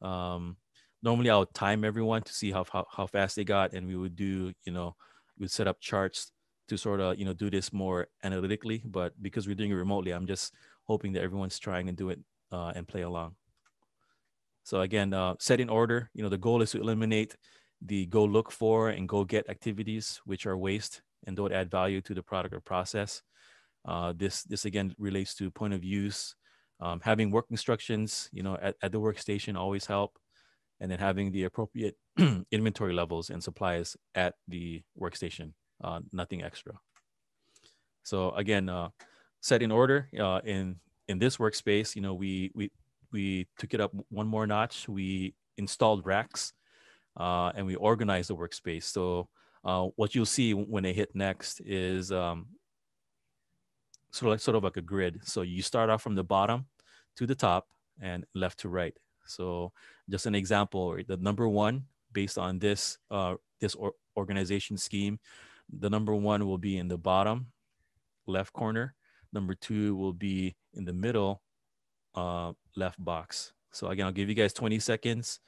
Um, normally I would time everyone to see how, how, how fast they got. And we would do, you know, we'd set up charts to sort of, you know, do this more analytically. But because we're doing it remotely, I'm just hoping that everyone's trying to do it uh, and play along. So again, uh, set in order, you know, the goal is to eliminate the go look for and go get activities, which are waste and don't add value to the product or process. Uh, this, this again relates to point of use. Um, having work instructions, you know, at, at the workstation always help and then having the appropriate inventory levels and supplies at the workstation, uh, nothing extra. So again, uh, set in order uh, in in this workspace, you know, we we we took it up one more notch. We installed racks uh, and we organized the workspace. So uh, what you'll see when they hit next is um, sort of like sort of like a grid. So you start off from the bottom to the top and left to right. So just an example, the number one based on this uh, this or organization scheme, the number one will be in the bottom left corner. Number two will be in the middle uh, left box. So again, I'll give you guys 20 seconds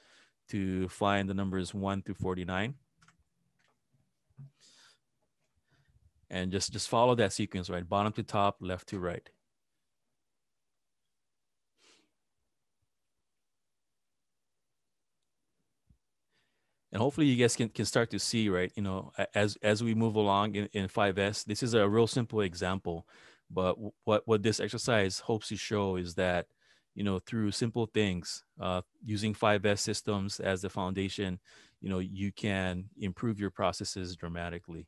to find the numbers 1 through 49. And just, just follow that sequence, right? Bottom to top, left to right. And hopefully you guys can, can start to see right you know as as we move along in, in 5s this is a real simple example but what what this exercise hopes to show is that you know through simple things uh, using 5s systems as the foundation you know you can improve your processes dramatically.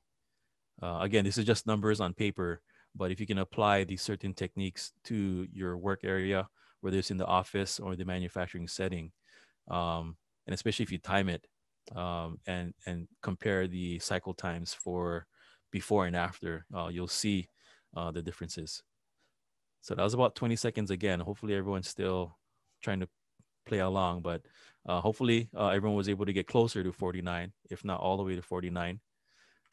Uh, again this is just numbers on paper but if you can apply these certain techniques to your work area whether it's in the office or the manufacturing setting um, and especially if you time it um, and and compare the cycle times for before and after, uh, you'll see uh, the differences. So that was about 20 seconds again. Hopefully everyone's still trying to play along. But uh, hopefully, uh, everyone was able to get closer to 49, if not all the way to 49.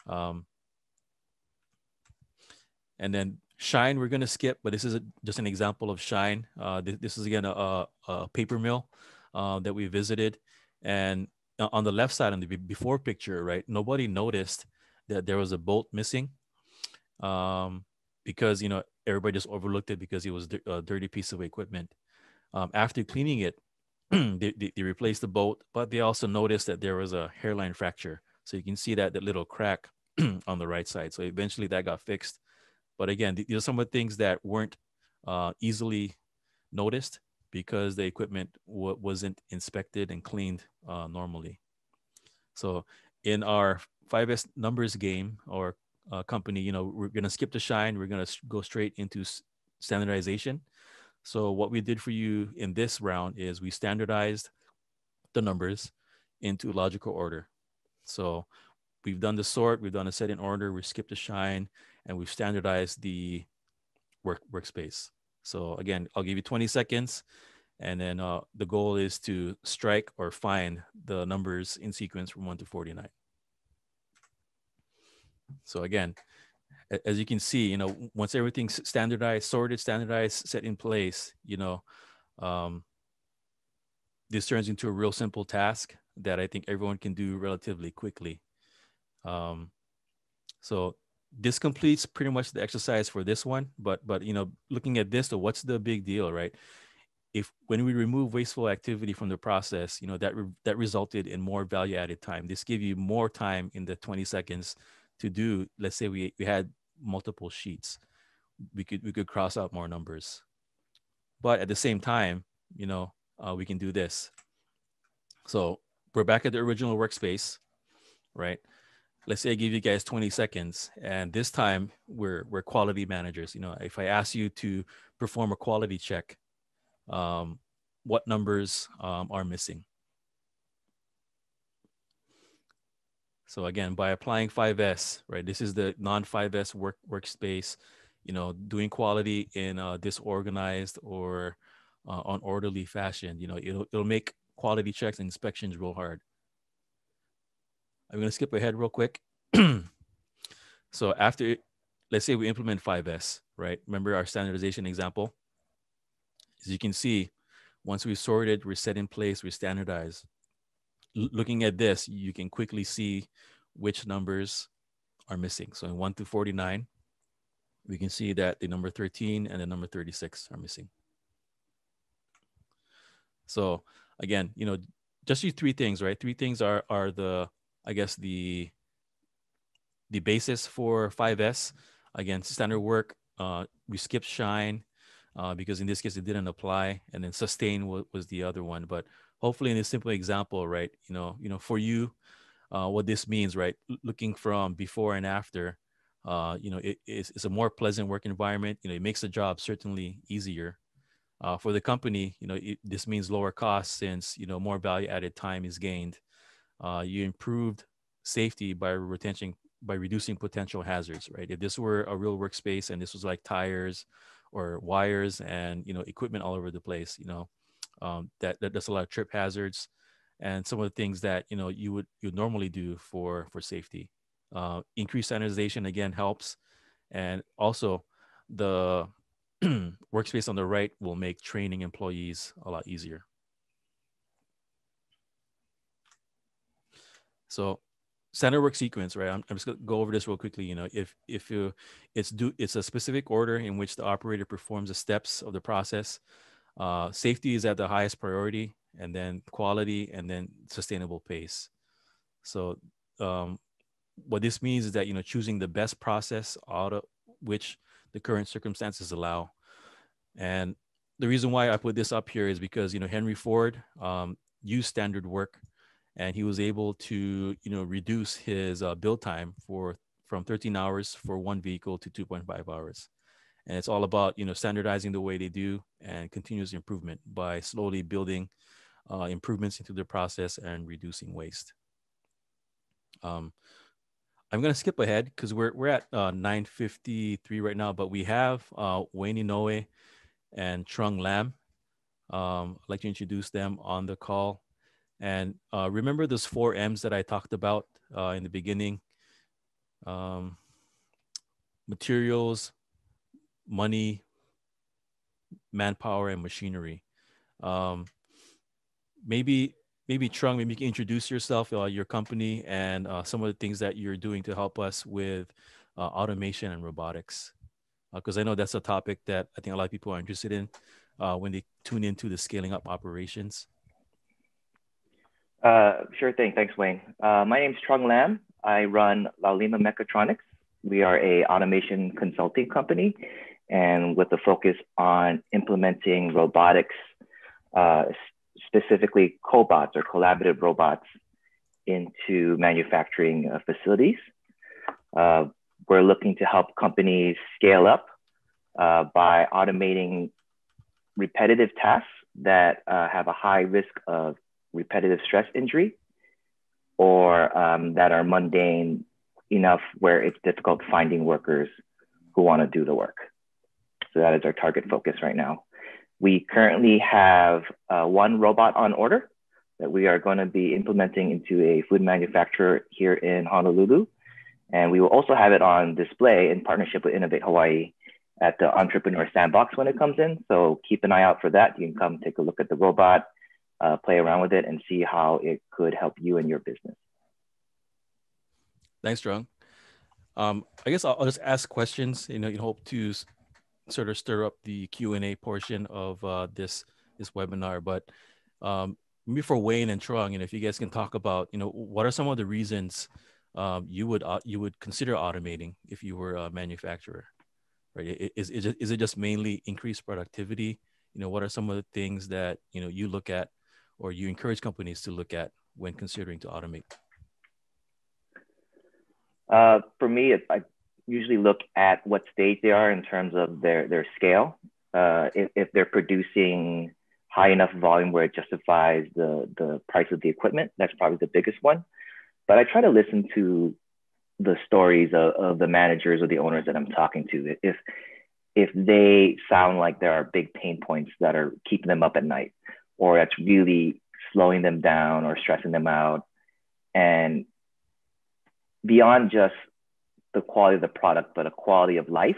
Um, and then shine, we're going to skip, but this is a, just an example of shine. Uh, this, this, is again a, a paper mill uh, that we visited. And on the left side, on the before picture, right, nobody noticed that there was a bolt missing um, because, you know, everybody just overlooked it because it was a dirty piece of equipment. Um, after cleaning it, they, they, they, replaced the bolt, but they also noticed that there was a hairline fracture. So you can see that, that little crack on the right side. So eventually that got fixed. But again, these are some of the things that weren't uh, easily noticed because the equipment w- wasn't inspected and cleaned uh, normally. So in our 5S numbers game or uh, company, you know, we're going to skip the shine. We're going to go straight into standardization. So what we did for you in this round is we standardized the numbers into logical order. So we've done the sort, we've done a set in order, we skipped the shine, and we've standardized the work workspace. So again, I'll give you 20 seconds, and then uh, the goal is to strike or find the numbers in sequence from 1 to 49. So again, as you can see, you know, once everything's standardized, sorted, standardized, set in place, you know, um, this turns into a real simple task that I think everyone can do relatively quickly. Um, so this completes pretty much the exercise for this one. But but you know, looking at this, so what's the big deal, right? If when we remove wasteful activity from the process, you know that re- that resulted in more value added time. This gave you more time in the 20 seconds to do. Let's say we we had multiple sheets, we could we could cross out more numbers. But at the same time, you know, uh, we can do this. So we're back at the original workspace, right? Let's say I give you guys 20 seconds, and this time we're we're quality managers. You know, if I ask you to perform a quality check, um, what numbers um, are missing? So again, by applying 5S, right? This is the non-5S work workspace. You know, doing quality in a disorganized or uh, unorderly fashion. You know, it'll it'll make quality checks and inspections real hard. I'm going to skip ahead real quick. so after, let's say we implement 5S, right? Remember our standardization example? As you can see, once we sorted, we're set in place, we standardize. L- looking at this, you can quickly see which numbers are missing. So in 1 to 49, we can see that the number 13 and the number 36 are missing. So again, you know, just these three things, right? Three things are are the I guess the the basis for 5S. Again, standard work. Uh, we skipped shine uh, because in this case it didn't apply, and then sustain was, was the other one. But hopefully, in this simple example, right? You know, you know, for you, uh, what this means, right? looking from before and after, uh, you know, it, it's, it's, a more pleasant work environment. You know, it makes the job certainly easier. Uh, for the company, you know, it, this means lower costs since you know more value added time is gained uh, you improved safety by retention by reducing potential hazards right? If this were a real workspace and this was like tires or wires and you know equipment all over the place you know um, that, that that's a lot of trip hazards and some of the things that you know you would you normally do for for safety. Uh, increased standardization again helps. And also the workspace on the right will make training employees a lot easier So standard work sequence, right? I'm, I'm, just gonna go over this real quickly. You know, if if you it's do it's a specific order in which the operator performs the steps of the process. Uh, safety is at the highest priority, and then quality, and then sustainable pace. So, um, what this means is that you know choosing the best process out of which the current circumstances allow, and the reason why I put this up here is because you know Henry Ford um, used standard work and he was able to you know reduce his uh, build time for from 13 hours for one vehicle to 2.5 hours. And it's all about you know standardizing the way they do and continuous improvement by slowly building uh, improvements into the process and reducing waste. Um, i'm going to skip ahead because we're, we're at uh, 953 right now but we have uh, wayne inoue and trung lam. Um, I'd like to introduce them on the call. And uh, remember those four M's that I talked about uh, in the beginning um, materials, money, manpower, and machinery. Um, maybe maybe Trung, maybe you can introduce yourself, uh, your company, and uh, some of the things that you're doing to help us with uh, automation and robotics. Because uh, I know that's a topic that I think a lot of people are interested in when they tune into the scaling up operations. Uh, sure thing. Thanks, Wayne. my name is Trung Lam. I run Laulima Mechatronics. We are a automation consulting company and with a focus on implementing robotics, uh, specifically cobots or collaborative robots into manufacturing uh, facilities. Uh, we're looking to help companies scale up uh, by automating repetitive tasks that uh, have a high risk of repetitive stress injury or um, that are mundane enough where it's difficult finding workers who want to do the work. So that is our target focus right now. We currently have uh, one robot on order that we are going to be implementing into a food manufacturer here in Honolulu. And we will also have it on display in partnership with Innovate Hawaii at the Entrepreneur Sandbox when it comes in. So keep an eye out for that. You can come take a look at the robot, uh, play around with it, and see how it could help you and your business. Thanks, Trung. Um, I guess I'll, I'll, just ask questions. You know, you hope to sort of stir up the Q and A portion of uh, this this webinar. But um, maybe for Wayne and Trung, you know, if you guys can talk about, you know, what are some of the reasons um, you would uh, you would consider automating if you were a manufacturer, right? Is is it, is it just mainly increased productivity? You know, what are some of the things that you know you look at, or you encourage companies to look at when considering to automate? Uh, for me, it, I usually look at what stage they are in terms of their their scale. Uh, if, if they're producing high enough volume where it justifies the the price of the equipment, that's probably the biggest one. But I try to listen to the stories of, of the managers or the owners that I'm talking to. If if they sound like there are big pain points that are keeping them up at night, or that's really slowing them down or stressing them out, and beyond just the quality of the product, but a quality of life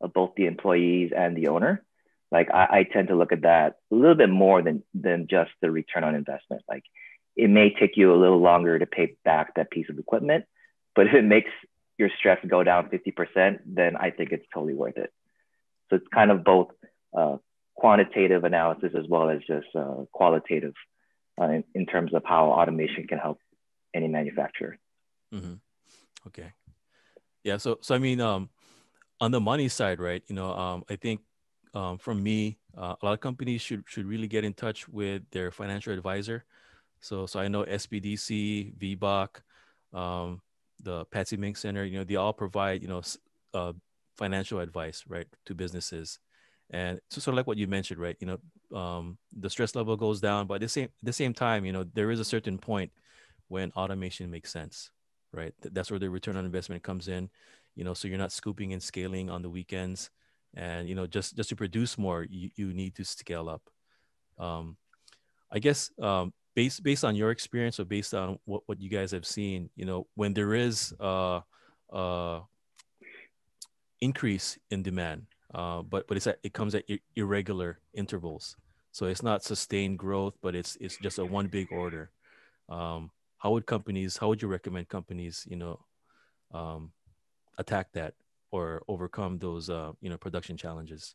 of both the employees and the owner. Like I, I tend to look at that a little bit more than than just the return on investment. Like it may take you a little longer to pay back that piece of equipment, but if it makes your stress go down 50%, then I think it's totally worth it. So it's kind of both uh, quantitative analysis as well as just uh, qualitative uh, in, in, terms of how automation can help any manufacturer. Mm-hmm. Okay. Yeah. So, so I mean, um, on the money side, right? You know, um, I think um, from me, uh, a lot of companies should should really get in touch with their financial advisor. So, so I know SBDC, VBOC, um, the Patsy Mink Center. You know, they all provide you know uh, financial advice, right, to businesses. And so, sort of like what you mentioned, right? You know, um, the stress level goes down, but at the same at the same time, you know, there is a certain point when automation makes sense, right? That's where the return on investment comes in. You know, so you're not scooping and scaling on the weekends, and you know, just just to produce more, you, you need to scale up. Um, I guess um, based based on your experience or based on what, what you guys have seen, you know, when there is uh, uh, increase in demand, uh, but but it's at, it comes at irregular intervals, so it's not sustained growth, but it's it's just a one big order. Um, how would companies how would you recommend companies you know um, attack that or overcome those uh, you know production challenges?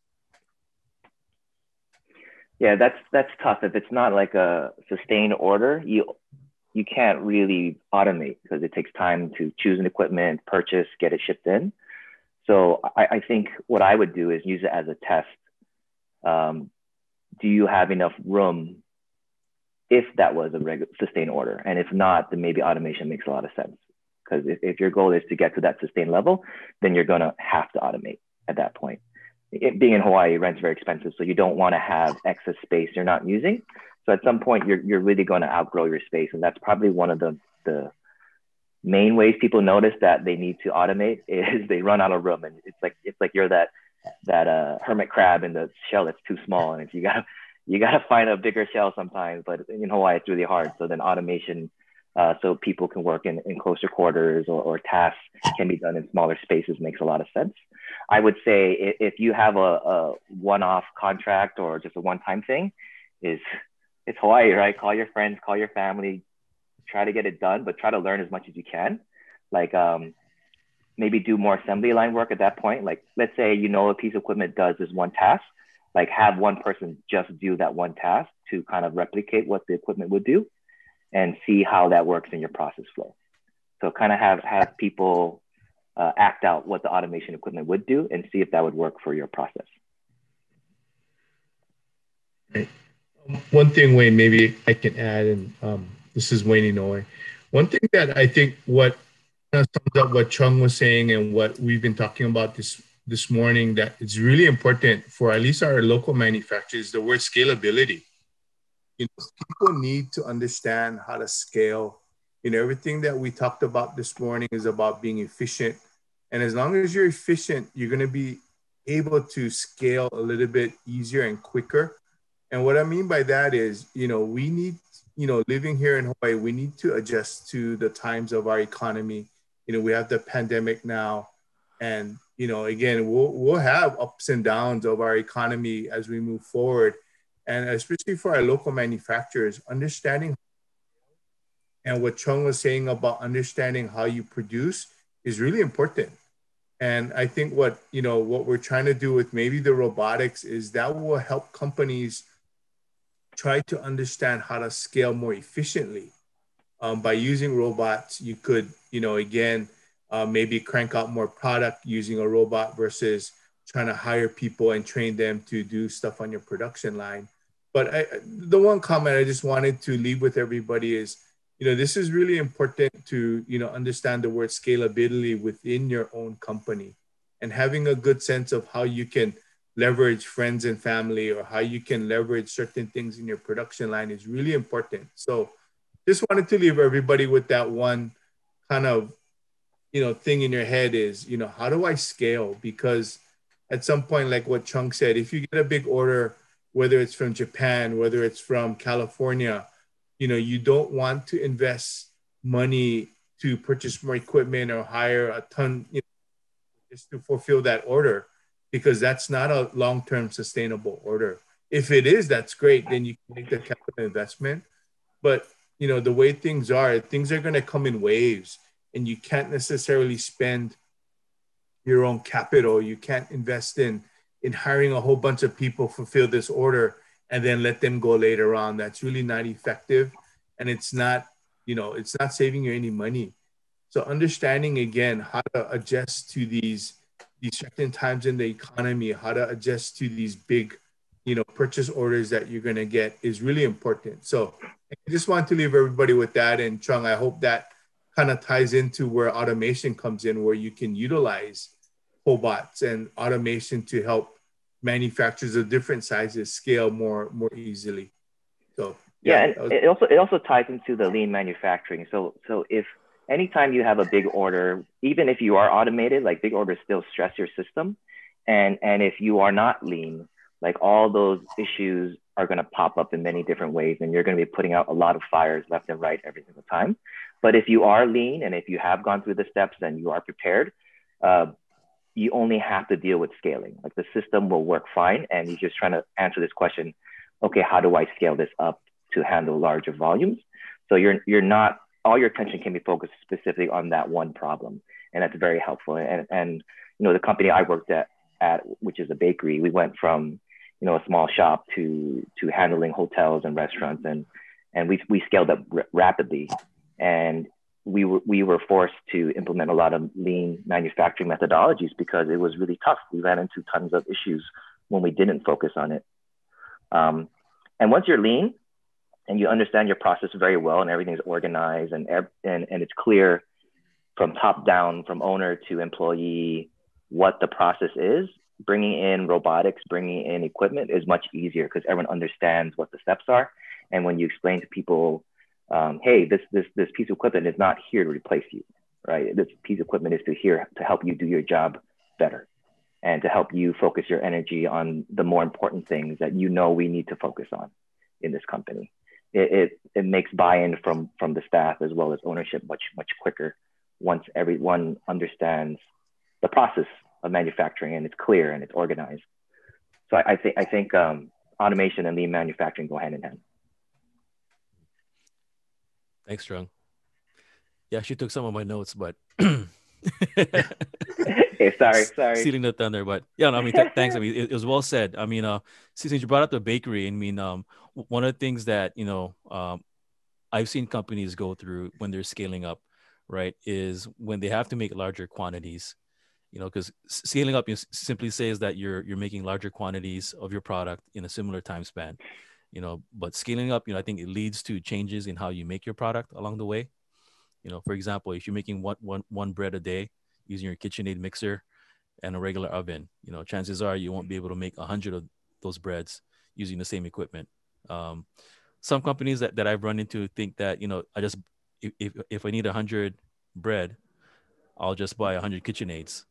Yeah that's that's tough. If it's not like a sustained order you you can't really automate because it takes time to choose an equipment purchase get it shipped in so i, I think what i would do is use it as a test um, do you have enough room if that was a reg- sustained order. And if not, then maybe automation makes a lot of sense. Because if, if your goal is to get to that sustained level, then you're going to have to automate at that point. It, being in Hawaii, rent's very expensive. So you don't want to have excess space you're not using. So at some point, you're, you're really going to outgrow your space. And that's probably one of the, the main ways people notice that they need to automate is they run out of room. And it's like, it's like you're that, that uh, hermit crab in the shell that's too small. And if you got you got to find a bigger shell sometimes. But in Hawaii, it's really hard. So then automation, uh, so people can work in, in closer quarters or, or tasks can be done in smaller spaces makes a lot of sense. I would say if, if you have a, a one-off contract or just a one-time thing, is it's Hawaii, right? Call your friends, call your family, try to get it done, but try to learn as much as you can. Like um, maybe do more assembly line work at that point. Like let's say you know a piece of equipment does this one task, like have one person just do that one task to kind of replicate what the equipment would do and see how that works in your process flow. So kind of have have people uh, act out what the automation equipment would do and see if that would work for your process. Right. One thing, Wayne, maybe I can add, and um, this is Wayne Inoue. One thing that I think what sums up what Trung was saying and what we've been talking about this this morning that it's really important for at least our local manufacturers the word scalability. You know, people need to understand how to scale. You know, everything that we talked about this morning is about being efficient. And as long as you're efficient, you're going to be able to scale a little bit easier and quicker. And what I mean by that is, you know, we need, you know, living here in Hawaii, we need to adjust to the times of our economy. You know, we have the pandemic now, and you know, again, we'll we'll have ups and downs of our economy as we move forward, and especially for our local manufacturers, understanding and what Trung was saying about understanding how you produce is really important. And I think what you know what we're trying to do with maybe the robotics is that will help companies try to understand how to scale more efficiently. Um, by using robots, you could you know again uh, maybe crank out more product using a robot versus trying to hire people and train them to do stuff on your production line. But I, the one comment I just wanted to leave with everybody is, you know, this is really important to, you know, understand the word scalability within your own company and having a good sense of how you can leverage friends and family or how you can leverage certain things in your production line is really important. So just wanted to leave everybody with that one kind of you know thing in your head is you know how do i scale because at some point like what trung said if you get a big order whether it's from japan whether it's from california you know you don't want to invest money to purchase more equipment or hire a ton you know, just to fulfill that order because that's not a long-term sustainable order if it is that's great then you can make the capital investment but you know the way things are things are going to come in waves and you can't necessarily spend your own capital. You can't invest in in hiring a whole bunch of people fulfill this order and then let them go later on. That's really not effective, and it's not you know it's not saving you any money. So understanding again how to adjust to these these certain times in the economy, how to adjust to these big you know purchase orders that you're going to get is really important. So I just want to leave everybody with that. And Trung, I hope that kind of ties into where automation comes in, where you can utilize cobots and automation to help manufacturers of different sizes scale more more easily. So yeah, yeah was- it also it also ties into the lean manufacturing. So so if anytime you have a big order, even if you are automated, like big orders still stress your system. And and if you are not lean, like all those issues are going to pop up in many different ways and you're going to be putting out a lot of fires left and right every single time but if you are lean and if you have gone through the steps and you are prepared, uh, you only have to deal with scaling. Like the system will work fine. And you're just trying to answer this question okay, how do I scale this up to handle larger volumes? So you're, you're not, all your attention can be focused specifically on that one problem. And that's very helpful. And, and you know, the company I worked at, at, which is a bakery, we went from, you know, a small shop to, to handling hotels and restaurants. And, and we, we scaled up r- rapidly and we were, we were forced to implement a lot of lean manufacturing methodologies because it was really tough. We ran into tons of issues when we didn't focus on it. Um, and once you're lean and you understand your process very well and everything's organized and, and, and it's clear from top down, from owner to employee, what the process is, bringing in robotics, bringing in equipment is much easier because everyone understands what the steps are. And when you explain to people um, hey, this, this, this piece of equipment is not here to replace you, right? This piece of equipment is to here to help you do your job better. and to help you focus your energy on the more important things that you know we need to focus on in this company. It, it, it makes buy-in from, from the staff as well as ownership much, much quicker once everyone understands the process of manufacturing and it's clear and it's organized. So I, I think, I think um, automation and lean manufacturing go hand in hand. Thanks, Trung. Yeah, she took some of my notes, but hey, sorry, sorry. Stealing the thunder, but yeah, no, I mean, th- thanks. I mean, it, it, was well said. I mean, uh, since you brought up the bakery, I mean, um, one of the things that you know, um, I've seen companies go through when they're scaling up, right, is when they have to make larger quantities. You know, because scaling up simply says that you're you're making larger quantities of your product in a similar time span. You know, but scaling up, you know, I think it leads to changes in how you make your product along the way. You know, for example, if you're making one, one, one bread a day using your KitchenAid mixer and a regular oven, you know, chances are you won't be able to make a hundred of those breads using the same equipment. Um, some companies that, that I've run into think that, you know, I just, if, if I need a hundred bread, I'll just buy a hundred KitchenAids,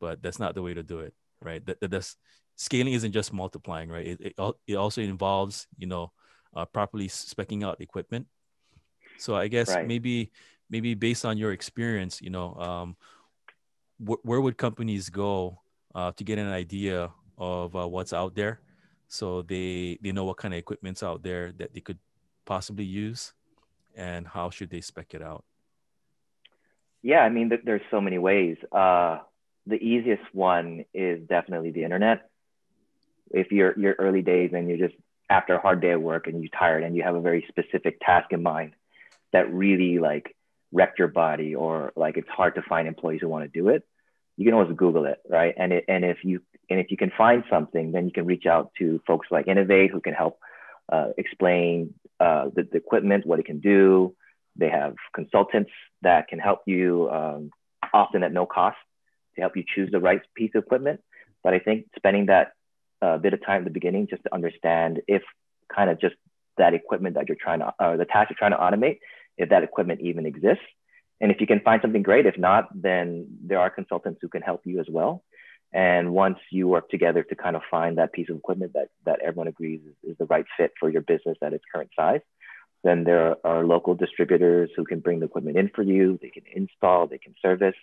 but that's not the way to do it. Right. That, that that's scaling isn't just multiplying, right? It, it, it also involves, you know, uh, properly specking out equipment. So I guess right. maybe maybe based on your experience, you know, um, wh- where would companies go uh, to get an idea of uh, what's out there, so they they know what kind of equipment's out there that they could possibly use, and how should they spec it out? Yeah, I mean, there's so many ways. Uh, the easiest one is definitely the internet. If you're your early days and you're just after a hard day of work and you're tired and you have a very specific task in mind that really like wrecked your body or like it's hard to find employees who want to do it, you can always Google it, right? And it, and if you and if you can find something, then you can reach out to folks like Innovate who can help uh, explain uh, the, the, equipment, what it can do. They have consultants that can help you, um, often at no cost, to help you choose the right piece of equipment. But I think spending that uh, bit of time at the beginning just to understand if kind of just that equipment that you're trying to, or the task you're trying to automate, if that equipment even exists. And if you can find something great, if not, then there are consultants who can help you as well. And once you work together to kind of find that piece of equipment that, that everyone agrees is, is the right fit for your business at its current size, then there are local distributors who can bring the equipment in for you. They can install, they can service.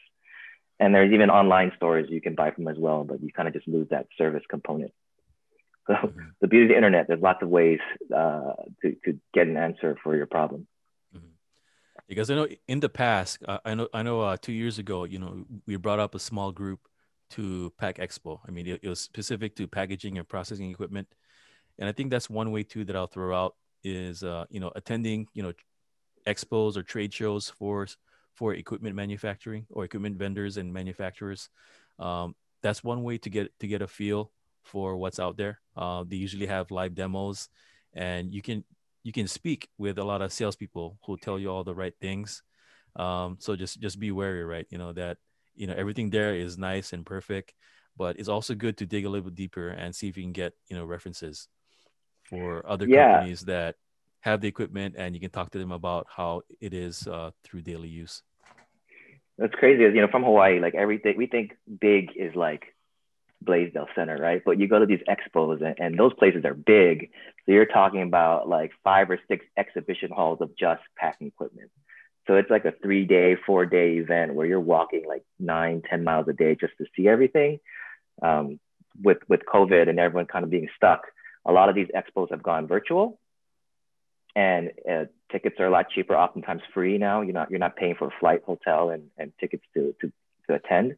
And there's even online stores you can buy from as well, but you kind of just lose that service component. So mm-hmm. the beauty of the internet, there's lots of ways uh, to, to get an answer for your problem because I know in the past, uh, I know I know uh, two years ago, you know, we brought up a small group to Pack Expo. I mean, it, it, was specific to packaging and processing equipment, and I think that's one way too that I'll throw out is uh, you know attending you know expos or trade shows for for equipment manufacturing or equipment vendors and manufacturers. Um, that's one way to get to get a feel for what's out there. Uh, they usually have live demos, and you can you can speak with a lot of salespeople who tell you all the right things. Um, so just just be wary, right? You know that you know everything there is nice and perfect, but it's also good to dig a little bit deeper and see if you can get you know references for other yeah. companies that have the equipment and you can talk to them about how it is uh, through daily use. That's crazy. You know, from Hawaii, like everything we think big is like Blaisdell Center, right? But you go to these expos and, and, those places are big. So you're talking about like five or six exhibition halls of just packing equipment. So it's like a three day, four day event where you're walking like nine, 10 miles a day just to see everything. Um, with, with COVID and everyone kind of being stuck, a lot of these expos have gone virtual and uh, tickets are a lot cheaper, oftentimes free now. You're not, you're not paying for a flight, hotel and, and tickets to, to, to attend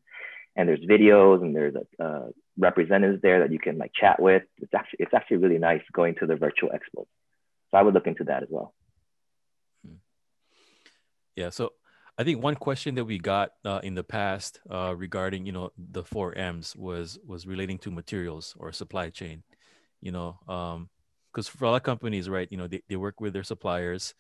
and there's videos and there's a, uh, representatives there that you can like chat with. It's actually it's actually really nice going to the virtual expos. So I would look into that as well. Hmm. Yeah. So I think one question that we got uh, in the past uh, regarding you know the four M's was was relating to materials or supply chain. You know, because um, for a lot of companies, right? You know, they, they work with their suppliers,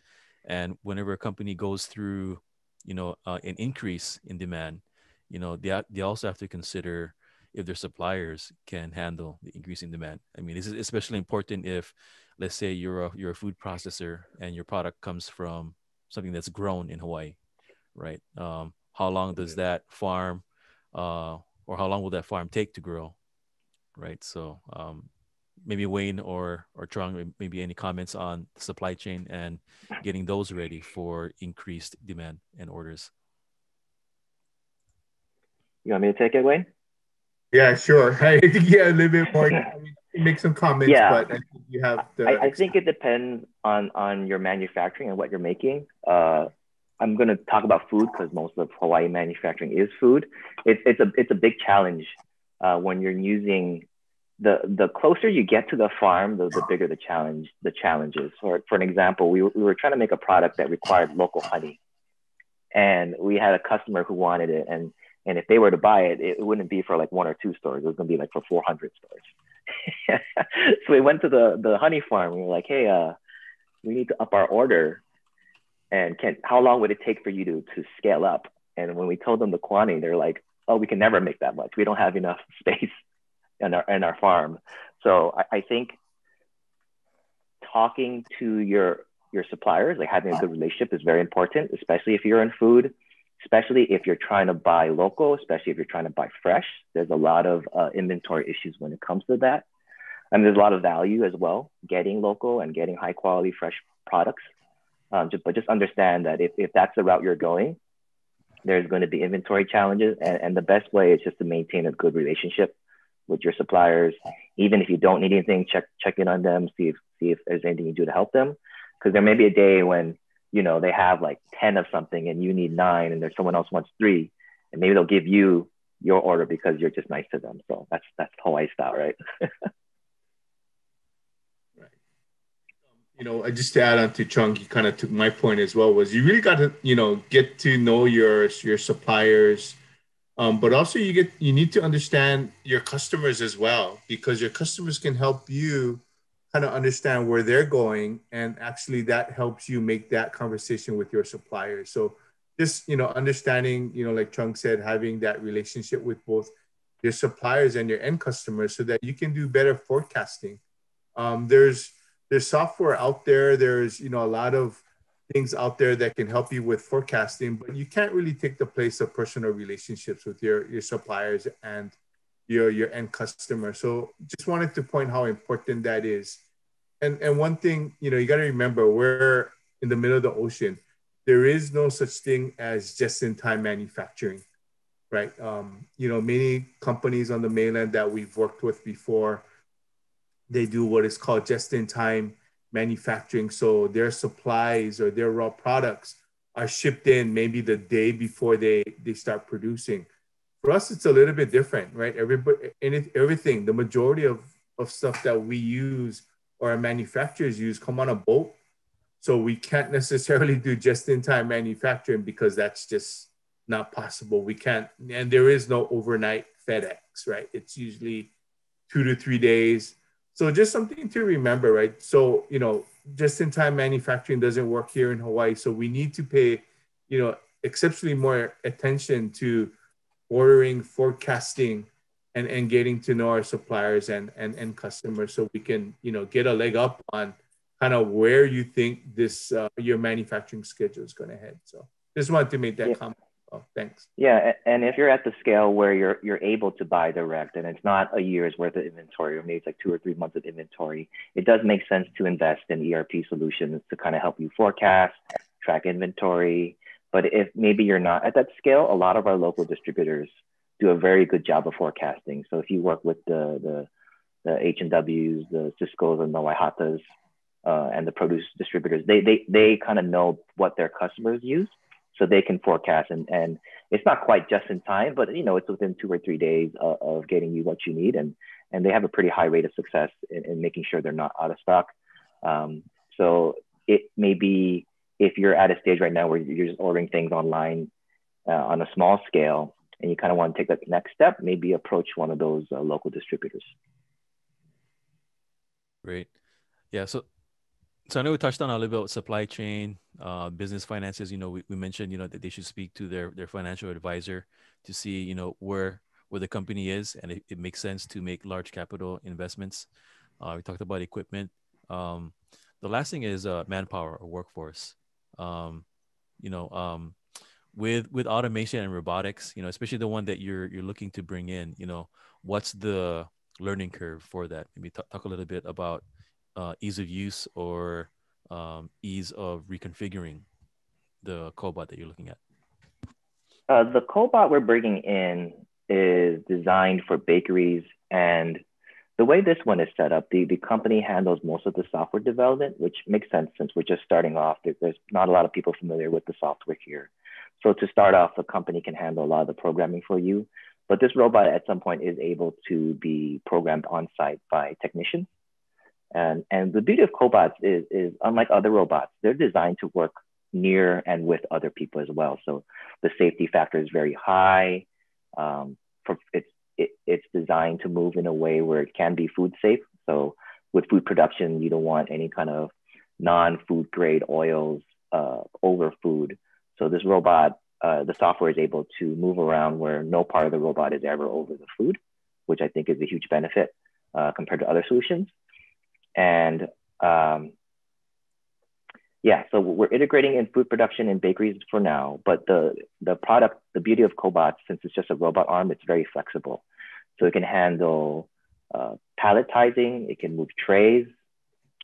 and whenever a company goes through, you know, uh, an increase in demand, you know they, they also have to consider if their suppliers can handle the increasing demand i mean this is especially important if let's say you're a you're a food processor and your product comes from something that's grown in hawaii right um, how long does that farm uh, or how long will that farm take to grow, right? So um, maybe Wayne or or Trung, maybe any comments on the supply chain and getting those ready for increased demand and orders. You want me to take it, Wayne? Yeah, sure. I think yeah, a little bit more. I mean, make some comments, yeah. but I think you have. The I, I think it depends on on your manufacturing and what you're making. Uh, I'm going to talk about food because most of Hawaii manufacturing is food. It's it's a it's a big challenge uh, when you're using the the closer you get to the farm, the, the bigger the challenge the challenges. For for an example, we, we were trying to make a product that required local honey, and we had a customer who wanted it, and and if they were to buy it, it wouldn't be for like one or two stores. It was going to be like for 400 stores. so we went to the the honey farm. And we were like, hey, uh, we need to up our order, and can how long would it take for you to to scale up? And when we told them the quantity, they're like, oh, we can never make that much. We don't have enough space in our in our farm. So I, I think talking to your your suppliers, like having a good relationship is very important, especially if you're in food, especially if you're trying to buy local, especially if you're trying to buy fresh. There's a lot of uh, inventory issues when it comes to that. And there's a lot of value as well, getting local and getting high quality fresh products. Um, just, but just understand that if, if that's the route you're going, there's going to be inventory challenges. And, and the best way is just to maintain a good relationship with your suppliers. Even if you don't need anything, check check in on them, see if see if there's anything you do to help them. Because there may be a day when you know they have like ten of something and you need nine, and there's someone else wants three, and maybe they'll give you your order because you're just nice to them. So that's that's Hawaii style, right? right. You know, I just to add on to Trung, he kind of took my point as well. Was you really got to you know get to know your your suppliers um, but also you get you need to understand your customers as well because your customers can help you kind of understand where they're going and actually that helps you make that conversation with your suppliers so just you know understanding you know like trung said having that relationship with both your suppliers and your end customers so that you can do better forecasting um, there's there's software out there there's you know a lot of things out there that can help you with forecasting, but you can't really take the place of personal relationships with your, your suppliers and your, your end customer. So just wanted to point how important that is. And, and one thing, you know, you got to remember we're in the middle of the ocean. There is no such thing as just-in-time manufacturing, right? Um, you know, many companies on the mainland that we've worked with before, they do what is called just-in-time manufacturing. So their supplies or their raw products are shipped in maybe the day before they, they start producing. For us, it's a little bit different, right? Everybody, everything, the majority of, of stuff that we use or manufacturers use come on a boat. So we can't necessarily do just in time manufacturing because that's just not possible. We can't, and there is no overnight FedEx, right? It's usually two to three days so just something to remember, right? So, you know, just in time manufacturing doesn't work here in Hawaii. So we need to pay, you know, exceptionally more attention to ordering, forecasting, and, and getting to know our suppliers and, and, and customers so we can, you know, get a leg up on kind of where you think this, uh, your manufacturing schedule is going to head. So just wanted to make that yeah. comment. Oh, thanks. Yeah, and if you're at the scale where you're you're able to buy direct, and it's not a year's worth of inventory, or maybe it's like two or three months of inventory, it does make sense to invest in ERP solutions to kind of help you forecast, track inventory. But if maybe you're not at that scale, a lot of our local distributors do a very good job of forecasting. So if you work with the the the H and W's, the Sysco's, and the Y. Hatas, uh, and the produce distributors, they they they kind of know what their customers use so they can forecast and, and it's not quite just in time, but you know, it's within two or three days of, of getting you what you need. And, and they have a pretty high rate of success in, in making sure they're not out of stock. Um, so it may be if you're at a stage right now where you're just ordering things online uh, on a small scale and you kind of want to take that next step, maybe approach one of those uh, local distributors. Great. Yeah. So so I know we touched on a little bit about supply chain, uh, business finances. You know, we, we mentioned you know that they should speak to their their financial advisor to see you know where where the company is, and it, it makes sense to make large capital investments. Uh, we talked about equipment. Um, the last thing is uh, manpower or workforce. Um, you know, um, with with automation and robotics, you know, especially the one that you're you're looking to bring in, you know, what's the learning curve for that? Maybe talk, talk a little bit about uh, ease of use or um, ease of reconfiguring the cobot that you're looking at. Uh, the cobot we're bringing in is designed for bakeries and the way this one is set up, the, the company handles most of the software development, which makes sense since we're just starting off. there's not a lot of people familiar with the software here. So to start off, the company can handle a lot of the programming for you. But this robot at some point is able to be programmed on site by technicians. And, and the beauty of cobots is, is unlike other robots, they're designed to work near and with other people as well. So the safety factor is very high. Um, for, it's it, it's designed to move in a way where it can be food safe. So with food production, you don't want any kind of non-food grade oils uh, over food. So this robot, uh, the software is able to move around where no part of the robot is ever over the food, which I think is a huge benefit uh, compared to other solutions. And um, yeah, so we're integrating in food production and bakeries for now, but the, the product, the beauty of cobots, since it's just a robot arm, it's very flexible. So it can handle uh, palletizing, it can move trays,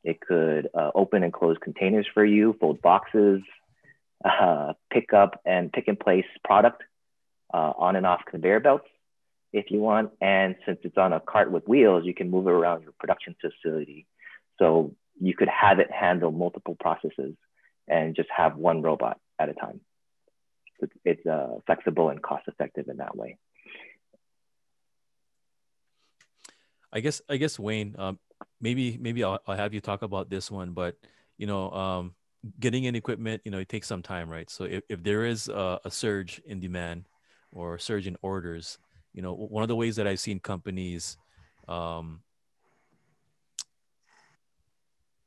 it could uh, open and close containers for you, fold boxes, uh, pick up and pick and place product uh, on and off conveyor belts if you want. And since it's on a cart with wheels, you can move it around your production facility. So you could have it handle multiple processes and just have one robot at a time. It's, uh, flexible and cost effective in that way. I guess I guess Wayne, um, maybe maybe I'll, I'll have you talk about this one, but you know, um, getting in equipment, you know, it takes some time, right? So if, if there is a, a surge in demand or surge in orders, you know, one of the ways that I've seen companies um,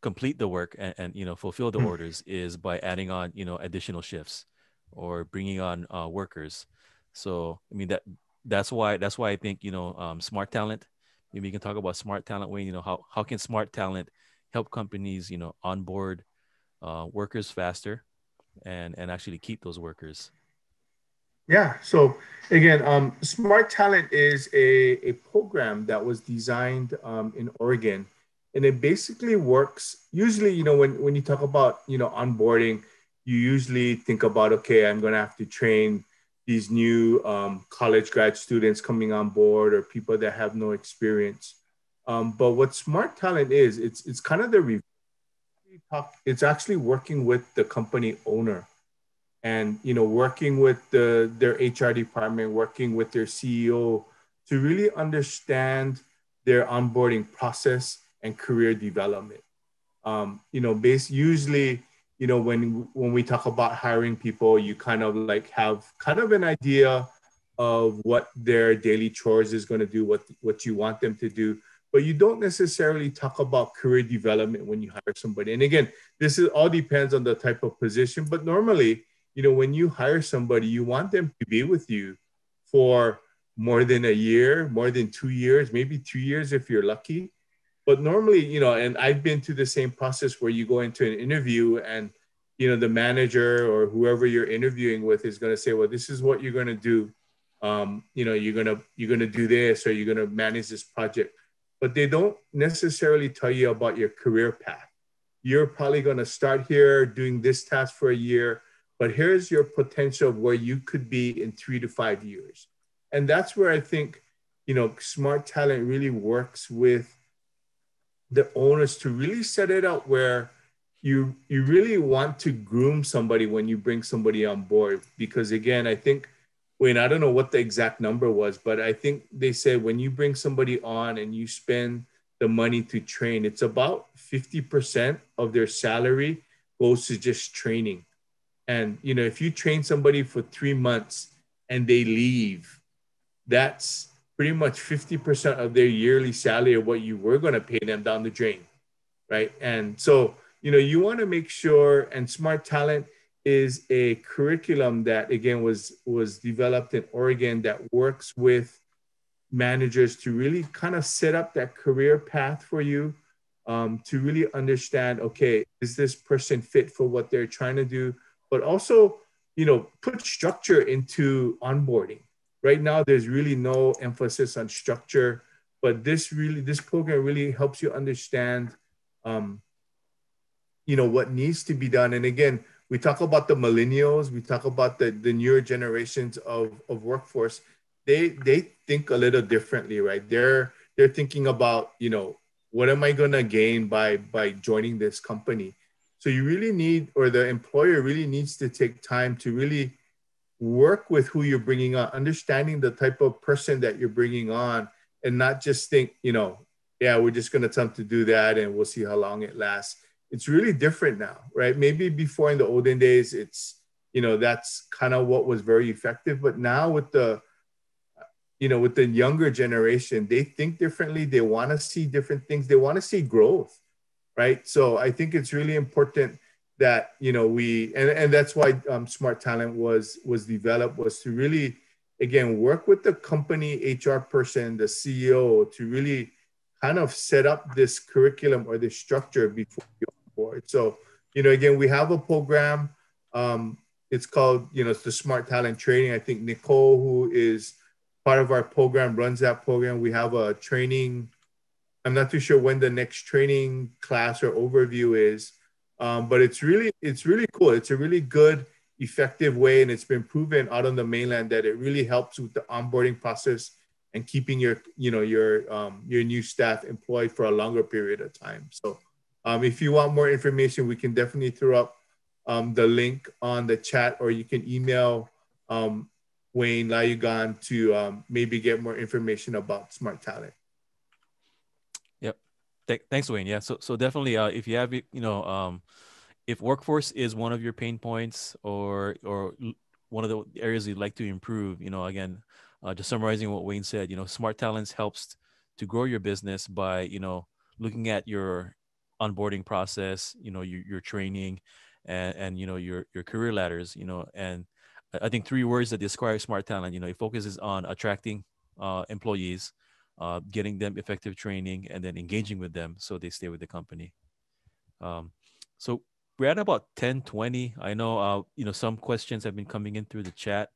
complete the work and, and you know fulfill the hmm. orders is by adding on you know additional shifts or bringing on uh, workers so i mean that that's why that's why i think you know um, smart talent maybe you can talk about smart talent way you know how, how can smart talent help companies you know onboard uh, workers faster and and actually keep those workers. Yeah so again um, smart talent is a, a program that was designed um, in oregon and it basically works usually you know when, when you talk about you know onboarding you usually think about okay i'm going to have to train these new um, college grad students coming on board or people that have no experience. Um, but what smart talent is it's it's kind of the it's actually working with the company owner and you know working with the their hr department working with their ceo to really understand their onboarding process and career development. Um, you know, based usually, you know, when when we talk about hiring people, you kind of like have kind of an idea of what their daily chores is going to do, what what you want them to do, but you don't necessarily talk about career development when you hire somebody. And again, this is all depends on the type of position, but normally, you know, when you hire somebody, you want them to be with you for more than a year, more than two years, maybe three years if you're lucky. But normally, you know, and I've been through the same process where you go into an interview and, you know, the manager or whoever you're interviewing with is going to say, well, this is what you're going to do. Um, you know, you're going to, you're going to do this or you're going to manage this project. But they don't necessarily tell you about your career path. You're probably going to start here doing this task for a year, but here's your potential of where you could be in three to five years. And that's where I think, you know, smart talent really works with the owners to really set it up where you you really want to groom somebody when you bring somebody on board because again i think when i don't know what the exact number was but i think they said when you bring somebody on and you spend the money to train it's about 50% of their salary goes to just training. And you know if you train somebody for three months and they leave that's pretty much 50% of their yearly salary of what you were going to pay them down the drain right? And so you know you want to make sure and smart talent is a curriculum that again was was developed in oregon that works with managers to really kind of set up that career path for you um, to really understand okay is this person fit for what they're trying to do but also you know, put structure into onboarding. Right now, there's really no emphasis on structure, but this really, this program really helps you understand, um, you know, what needs to be done. And again, we talk about the millennials, we talk about the, the newer generations of, of workforce. They they think a little differently, right? They're they're thinking about, you know, what am I gonna gain by by joining this company? So you really need, or the employer really needs to take time to really work with who you're bringing on, understanding the type of person that you're bringing on, and not just think, you know, yeah, we're just going to attempt to do that and we'll see how long it lasts. It's really different now, right? Maybe before in the olden days, it's, you know, that's kind of what was very effective. But now with the, you know, with the younger generation, they think differently. They want to see different things. They want to see growth right? So I think it's really important that you know we and, and that's why um, smart talent was was developed was to really again work with the company hr person the ceo to really kind of set up this curriculum or this structure before you onboard so you know again we have a program um, it's called you know it's the smart talent training i think nicole who is part of our program runs that program we have a training I'm not too sure when the next training class or overview is, um, but it's really it's really cool. It's a really good, effective way, and it's been proven out on the mainland that it really helps with the onboarding process and keeping your you know your um, your new staff employed for a longer period of time. So, um, if you want more information, we can definitely throw up um, the link on the chat, or you can email um, Wayne Layugan to um, maybe get more information about Smart Talent. Th- thanks, Wayne. Yeah. So so definitely, uh, if you have you know, um, if workforce is one of your pain points or or one of the areas you'd like to improve, you know, again, uh, just summarizing what Wayne said, you know, Smart Talents helps to grow your business by you know looking at your onboarding process, you know, your your training, and and you know your your career ladders, you know, and I think three words that describe Smart Talent, you know, it focuses on attracting uh, employees uh, getting them effective training, and then engaging with them so they stay with the company. Um, so we're at about 10 20 i know uh, you know some questions have been coming in through the chat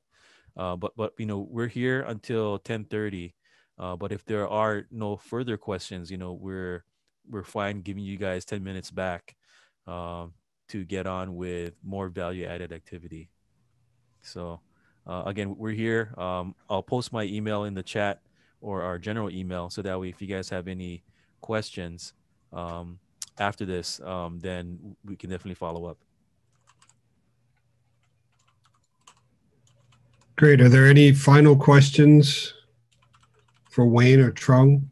uh, but but you know we're here until 10 30 uh, but if there are no further questions you know we're we're fine giving you guys 10 minutes back um, to get on with more value added activity. So uh, again we're here. Um, i'll post my email in the chat or our general email so that way if you guys have any questions um, after this um, then we can definitely follow up. Great. Are there any final questions for wayne or trung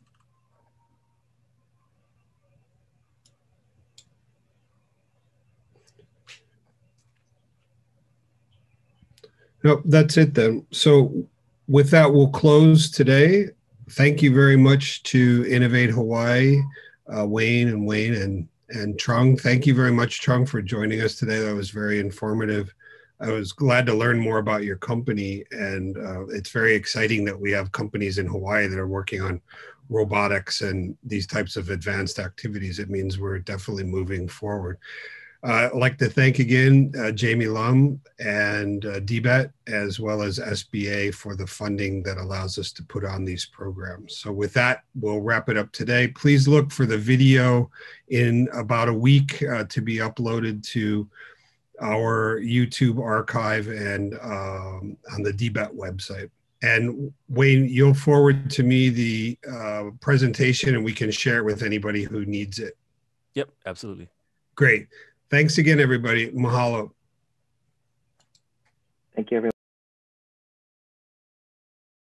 Nope, that's it then. So with that, we'll close today thank you very much to Innovate Hawaii, uh, Wayne and Wayne and and Trung. Thank you very much, Trung, for joining us today. That was very informative. I was glad to learn more about your company, and uh, it's very exciting that we have companies in Hawaii that are working on robotics and these types of advanced activities. It means we're definitely moving forward. Uh, I'd like to thank again uh, Jamie Lum and uh, DBED, as well as SBA, for the funding that allows us to put on these programs. So, with that, we'll wrap it up today. Please look for the video in about a week uh, to be uploaded to our YouTube archive and um, on the DBED website. And Wayne, you'll forward to me the uh, presentation and we can share it with anybody who needs it. Yep, absolutely. Great. Thanks again, everybody. Mahalo. Thank you, everyone.